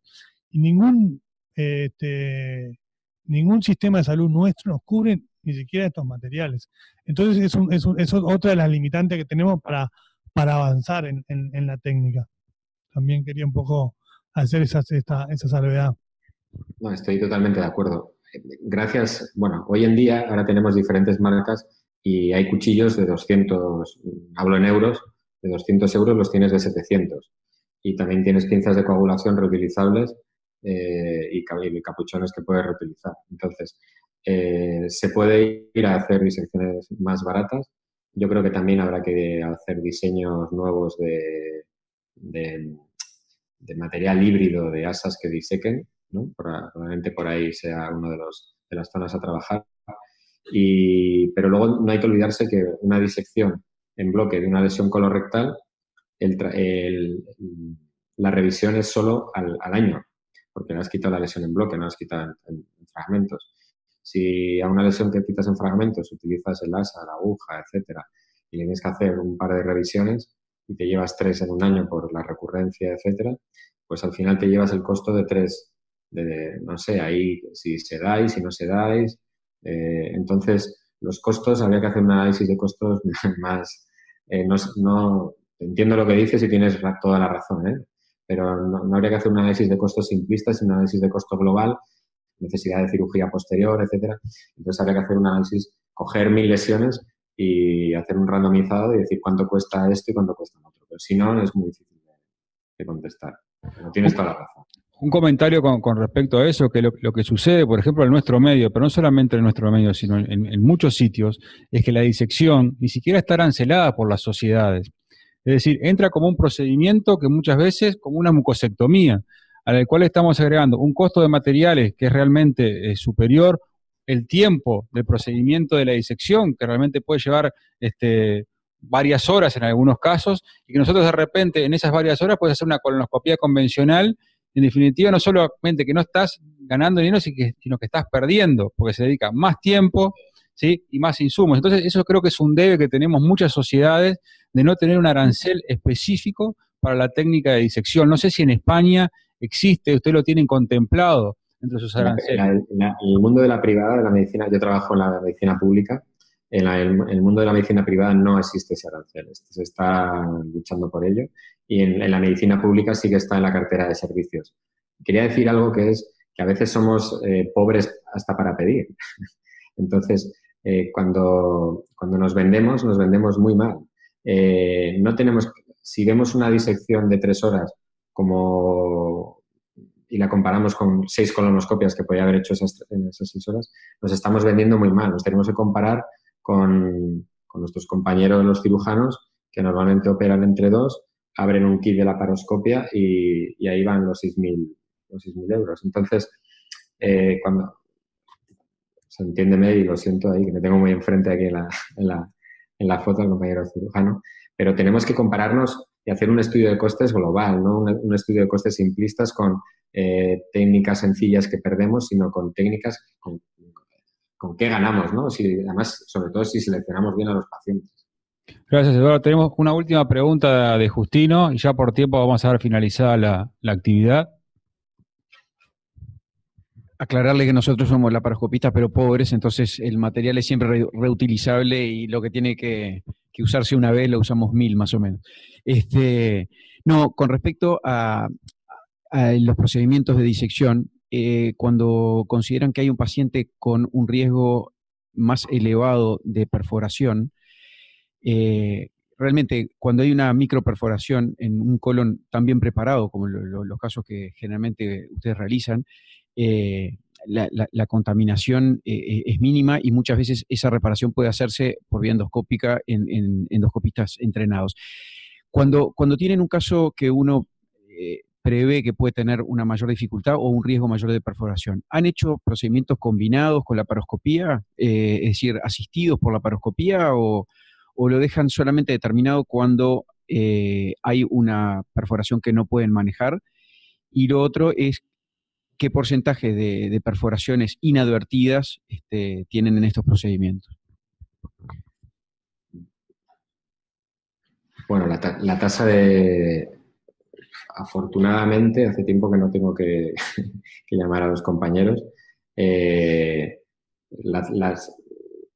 Speaker 9: y ningún este, ningún sistema de salud nuestro nos cubre ni siquiera estos materiales. Entonces es, un, es, es otra de las limitantes que tenemos para, para avanzar en, en, la técnica. También quería un poco hacer esa, esta, esa salvedad.
Speaker 2: No, estoy totalmente de acuerdo. Gracias, bueno, hoy en día ahora tenemos diferentes marcas y hay cuchillos de 200, hablo en euros, de 200 euros los tienes de 700. Y también tienes pinzas de coagulación reutilizables eh, y, capuchones que puedes reutilizar. Entonces, eh, se puede ir a hacer disecciones más baratas. Yo creo que también habrá que hacer diseños nuevos de, de, material híbrido de asas que disequen. Probablemente por ahí sea uno de, los, de las zonas a trabajar. Y, pero luego no hay que olvidarse que una disección en bloque de una lesión colorectal, el, el, la revisión es solo al, al año porque no has quitado la lesión en bloque, no has quitado en, fragmentos. Si a una lesión que quitas en fragmentos utilizas el asa, la aguja, etcétera, y tienes que hacer un par de revisiones y te llevas tres en un año por la recurrencia, etcétera, pues al final te llevas el costo de tres, de, no sé, ahí si se dais, si no se dais. Eh, entonces, los costos, habría que hacer un análisis de costos más. Eh, no, no, entiendo lo que dices y tienes toda la razón, ¿eh? pero no, habría que hacer un análisis de costos simplista, sino un análisis de costo global, necesidad de cirugía posterior, etcétera. Entonces habría que hacer un análisis, coger mil lesiones y hacer un randomizado y decir cuánto cuesta esto y cuánto cuesta lo otro. Pero si no, es muy difícil de, contestar. No tienes toda la razón.
Speaker 1: Un comentario con, respecto a eso, que lo, que sucede, por ejemplo, en nuestro medio, pero no solamente en nuestro medio, sino en, muchos sitios, es que la disección ni siquiera está arancelada por las sociedades. Es decir, entra como un procedimiento que muchas veces, como una mucosectomía, al cual estamos agregando un costo de materiales que es realmente eh, superior, el tiempo del procedimiento de la disección, que realmente puede llevar este, varias horas en algunos casos, y que nosotros de repente en esas varias horas puedes hacer una colonoscopia convencional, en definitiva no solamente que no estás ganando dinero, sino que estás perdiendo, porque se dedica más tiempo, ¿sí? y más insumos. Entonces, eso creo que es un debe que tenemos muchas sociedades de no tener un arancel específico para la técnica de disección. No sé si en España existe, usted lo tienen contemplado entre sus aranceles.
Speaker 2: En, el mundo de la privada, de la medicina, yo trabajo en la medicina pública, en, el, mundo de la medicina privada no existe ese arancel, se está luchando por ello, y en, la medicina pública sí que está en la cartera de servicios. Quería decir algo que es que a veces somos eh, pobres hasta para pedir. Entonces, eh, cuando, cuando nos vendemos, nos vendemos muy mal. Eh, no tenemos, si vemos una disección de tres horas como y la comparamos con seis colonoscopias que podía haber hecho esas, en esas seis horas, nos estamos vendiendo muy mal. Nos tenemos que comparar con, con nuestros compañeros los cirujanos, que normalmente operan entre dos, abren un kit de la paroscopia y, ahí van los 6.000 los euros. Entonces, eh, cuando, se entiéndeme y lo siento ahí, que me tengo muy enfrente aquí en la, en la, en la foto, el compañero cirujano, pero tenemos que compararnos y hacer un estudio de costes global, no un, estudio de costes simplistas con eh, técnicas sencillas que perdemos, sino con técnicas con, con qué ganamos, ¿no? Si, además, sobre todo si seleccionamos bien a los pacientes.
Speaker 1: Gracias, Eduardo. Tenemos una última pregunta de Justino y ya por tiempo vamos a ver finalizada la, actividad.
Speaker 7: Aclararle que nosotros somos laparoscopistas pero pobres, entonces el material es siempre reutilizable y lo que tiene que, usarse una vez lo usamos mil más o menos. Este, no, con respecto a, los procedimientos de disección, eh, cuando consideran que hay un paciente con un riesgo más elevado de perforación, eh, realmente cuando hay una microperforación en un colon tan bien preparado como los casos que generalmente ustedes realizan, eh, la, contaminación eh, es mínima y muchas veces esa reparación puede hacerse por vía endoscópica en, endoscopistas entrenados. Cuando tienen un caso que uno prevé que puede tener una mayor dificultad o un riesgo mayor de perforación. ¿Han hecho procedimientos combinados con la paroscopía, es decir, asistidos por la paroscopía o, o lo dejan solamente determinado cuando eh, hay una perforación que no pueden manejar. Y lo otro es qué porcentaje de, perforaciones inadvertidas este, tienen en estos procedimientos.
Speaker 2: Bueno, la, tasa de... Afortunadamente, hace tiempo que no tengo que, llamar a los compañeros. Eh, las,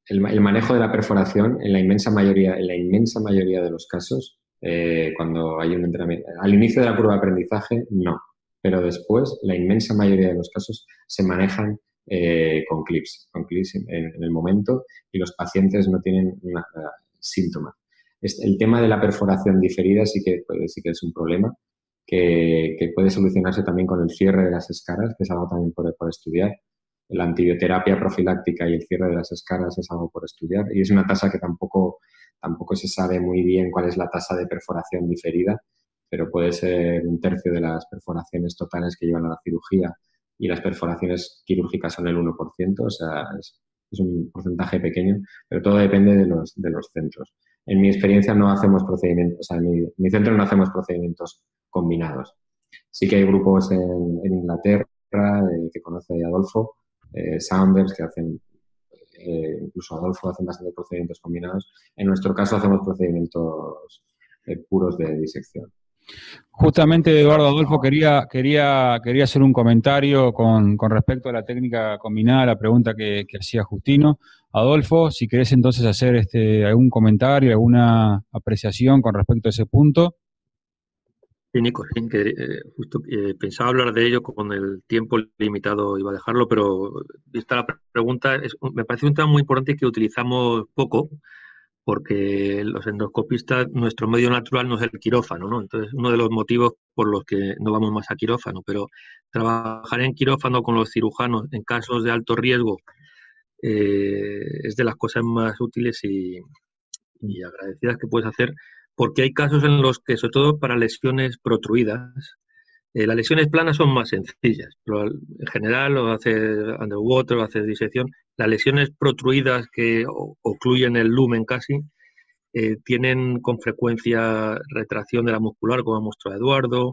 Speaker 2: el, manejo de la perforación en la inmensa mayoría, en la inmensa mayoría de los casos, eh, cuando hay un entrenamiento, al inicio de la prueba de aprendizaje, no, pero después, la inmensa mayoría de los casos se manejan eh, con clips, con clips en, el momento y los pacientes no tienen una, uh, síntomas. El tema de la perforación diferida sí que, sí que es un problema que, puede solucionarse también con el cierre de las escaras, que es algo también por, por estudiar la antibioterapia profiláctica y el cierre de las escaras es algo por estudiar y es una tasa que tampoco, tampoco se sabe muy bien cuál es la tasa de perforación diferida, pero puede ser un tercio de las perforaciones totales que llevan a la cirugía y las perforaciones quirúrgicas son el 1%, o sea, es, un porcentaje pequeño, pero todo depende de los, de los centros. En mi experiencia no hacemos procedimientos, o sea, en mi, centro no hacemos procedimientos combinados. Sí que hay grupos en, Inglaterra eh, que conoce Adolfo, eh, que hacen, eh, incluso Adolfo hacen bastante procedimientos combinados. En nuestro caso hacemos procedimientos eh, puros de disección.
Speaker 1: Justamente, Eduardo Adolfo, quería, quería, quería hacer un comentario con, respecto a la técnica combinada, la pregunta que, hacía Justino. Adolfo, si querés entonces hacer este, algún comentario, alguna apreciación con respecto a ese punto.
Speaker 6: Sí, Nico, que justo eh, pensaba hablar de ello con el tiempo limitado iba a dejarlo, pero vista la pregunta, me parece un tema muy importante que utilizamos poco, porque los endoscopistas, nuestro medio natural no es el quirófano, ¿no? Entonces, uno de los motivos por los que no vamos más a quirófano, pero trabajar en quirófano con los cirujanos en casos de alto riesgo eh, es de las cosas más útiles y agradecidas que puedes hacer porque hay casos en los que, sobre todo para lesiones protruidas, eh, las lesiones planas son más sencillas, en general lo hace underwater, lo hace disección. Las lesiones protruidas que ocluyen el lumen casi eh, tienen con frecuencia retracción de la muscular, como ha mostrado Eduardo,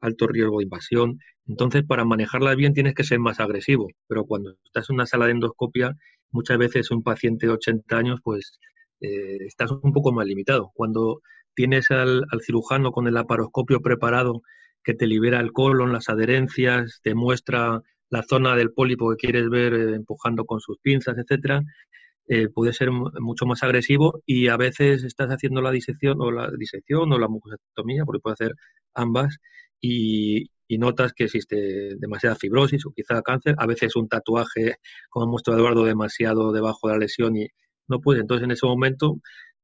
Speaker 6: alto riesgo de invasión. Entonces, para manejarlas bien tienes que ser más agresivo, pero cuando estás en una sala de endoscopia, muchas veces un paciente de 80 años, pues eh, estás un poco más limitado. Cuando tienes al, cirujano con el laparoscopio preparado que te libera el colon, las adherencias, te muestra la zona del pólipo que quieres ver eh, empujando con sus pinzas, etcétera, eh, puede ser mucho más agresivo y a veces estás haciendo la disección o la disección o la mucosectomía, porque puede hacer ambas, y, notas que existe demasiada fibrosis o quizá cáncer, a veces un tatuaje, como ha mostrado Eduardo, demasiado debajo de la lesión y no puede. Entonces, en ese momento,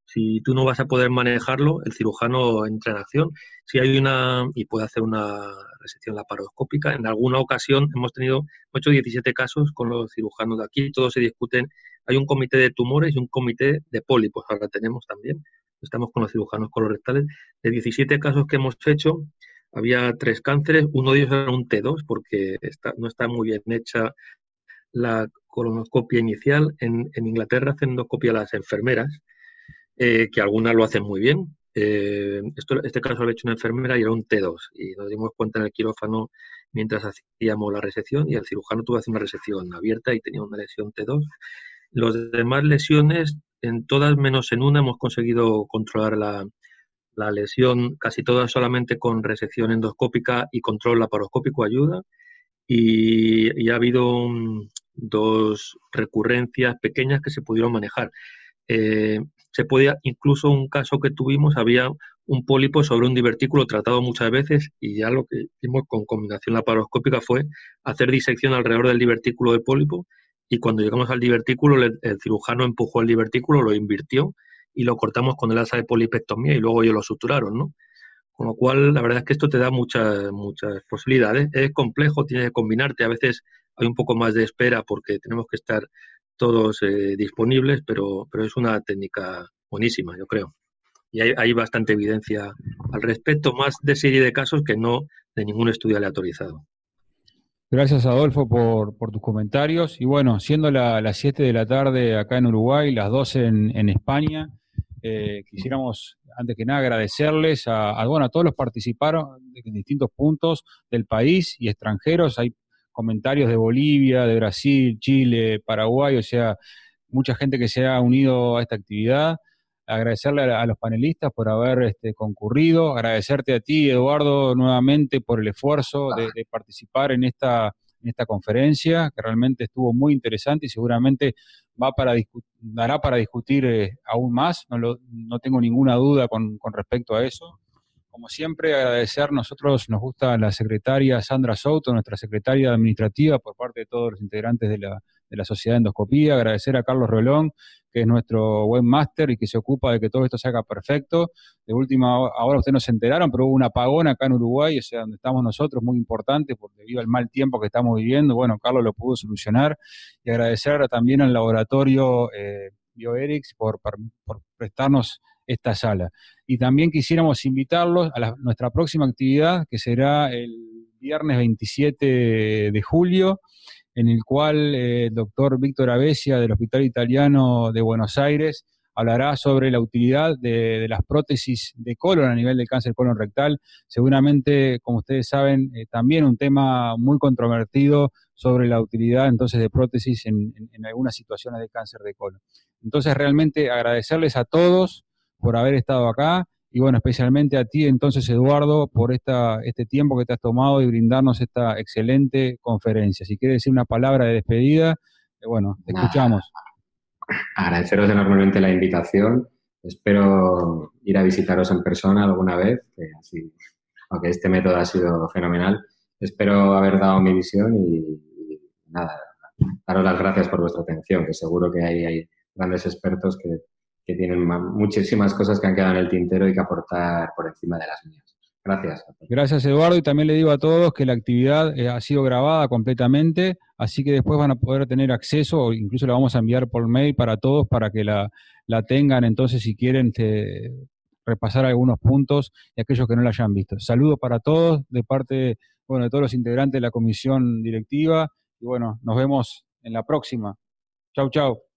Speaker 6: si tú no vas a poder manejarlo, el cirujano entra en acción. Si hay una, y puede hacer una resección laparoscópica, en alguna ocasión hemos tenido 8 17 casos con los cirujanos de aquí, todos se discuten. Hay un comité de tumores y un comité de pólipos, ahora tenemos también. estamos con los cirujanos colorectales. De 17 casos que hemos hecho, había tres cánceres, uno de ellos era un T2 porque no está muy bien hecha la colonoscopia inicial. En, Inglaterra hacen endoscopia las enfermeras, eh, que algunas lo hacen muy bien. Eh, esto, este caso lo ha hecho una enfermera y era un T2 y nos dimos cuenta en el quirófano mientras hacíamos la resección y el cirujano tuvo que hacer una resección abierta y tenía una lesión T2. Los demás lesiones, en todas menos en una, hemos conseguido controlar la, la lesión casi toda solamente con resección endoscópica y control laparoscópico ayuda. Y, ha habido dos recurrencias pequeñas que se pudieron manejar. Eh, se podía, incluso un caso que tuvimos, había un pólipo sobre un divertículo tratado muchas veces y ya lo que hicimos con combinación laparoscópica fue hacer disección alrededor del divertículo del pólipo y cuando llegamos al divertículo el cirujano empujó el divertículo, lo invirtió y lo cortamos con el asa de polipectomía y luego ellos lo suturaron, ¿no? Con lo cual, la verdad es que esto te da muchas, muchas posibilidades. Es complejo, tienes que combinarte. A veces hay un poco más de espera porque tenemos que estar todos eh, disponibles, pero, pero es una técnica buenísima, yo creo. Y hay, hay, bastante evidencia al respecto, más de serie de casos que no de ningún estudio aleatorizado.
Speaker 1: Gracias, Adolfo, por, por tus comentarios. Y bueno, siendo las 7 de la tarde acá en Uruguay, las 12 en, en España, eh, quisiéramos, antes que nada, agradecerles a, bueno, a todos los participaron de distintos puntos del país y extranjeros. Hay comentarios de Bolivia, de Brasil, Chile, Paraguay, o sea, mucha gente que se ha unido a esta actividad. Agradecerle a, los panelistas por haber este, concurrido, agradecerte a ti, Eduardo, nuevamente por el esfuerzo de participar en esta esta conferencia, que realmente estuvo muy interesante y seguramente va para dará para discutir eh, aún más, no, no, tengo ninguna duda con, con, respecto a eso. Como siempre, agradecer, nosotros nos gusta la secretaria Sandra Souto, nuestra secretaria administrativa, por parte de todos los integrantes de la, Sociedad de Endoscopía, agradecer a Carlos Rolón, que es nuestro webmaster y que se ocupa de que todo esto se haga perfecto. De última, ahora ustedes no se enteraron, pero hubo un apagón acá en Uruguay, o sea, donde estamos nosotros, muy importante, porque debido al mal tiempo que estamos viviendo, bueno, Carlos lo pudo solucionar. Y agradecer también al laboratorio eh, BioErix por, prestarnos esta sala. Y también quisiéramos invitarlos a nuestra próxima actividad, que será el viernes 27 de julio, en el cual eh, el doctor Víctor Avesia del Hospital Italiano de Buenos Aires hablará sobre la utilidad de, las prótesis de colon a nivel del cáncer colon rectal. Seguramente, como ustedes saben, eh, también un tema muy controvertido sobre la utilidad entonces de prótesis en, en algunas situaciones de cáncer de colon. Entonces, realmente agradecerles a todos por haber estado acá y bueno, especialmente a ti entonces, Eduardo, por esta, este tiempo que te has tomado y brindarnos esta excelente conferencia. Si quieres decir una palabra de despedida, eh, bueno, te escuchamos.
Speaker 2: Agradeceros enormemente la invitación. Espero ir a visitaros en persona alguna vez, que así, aunque este método ha sido fenomenal. Espero haber dado mi visión y, nada, daros las gracias por vuestra atención, que seguro que hay, hay grandes expertos que que tienen muchísimas cosas que han quedado en el tintero y que aportar por encima de las mías. Gracias.
Speaker 1: Gracias, Eduardo. Y también le digo a todos que la actividad eh, ha sido grabada completamente, así que después van a poder tener acceso, o incluso la vamos a enviar por mail para todos para que la, tengan, entonces, si quieren repasar algunos puntos y aquellos que no la hayan visto. Saludos para todos de parte bueno, de todos los integrantes de la comisión directiva y bueno, nos vemos en la próxima. Chau, chau.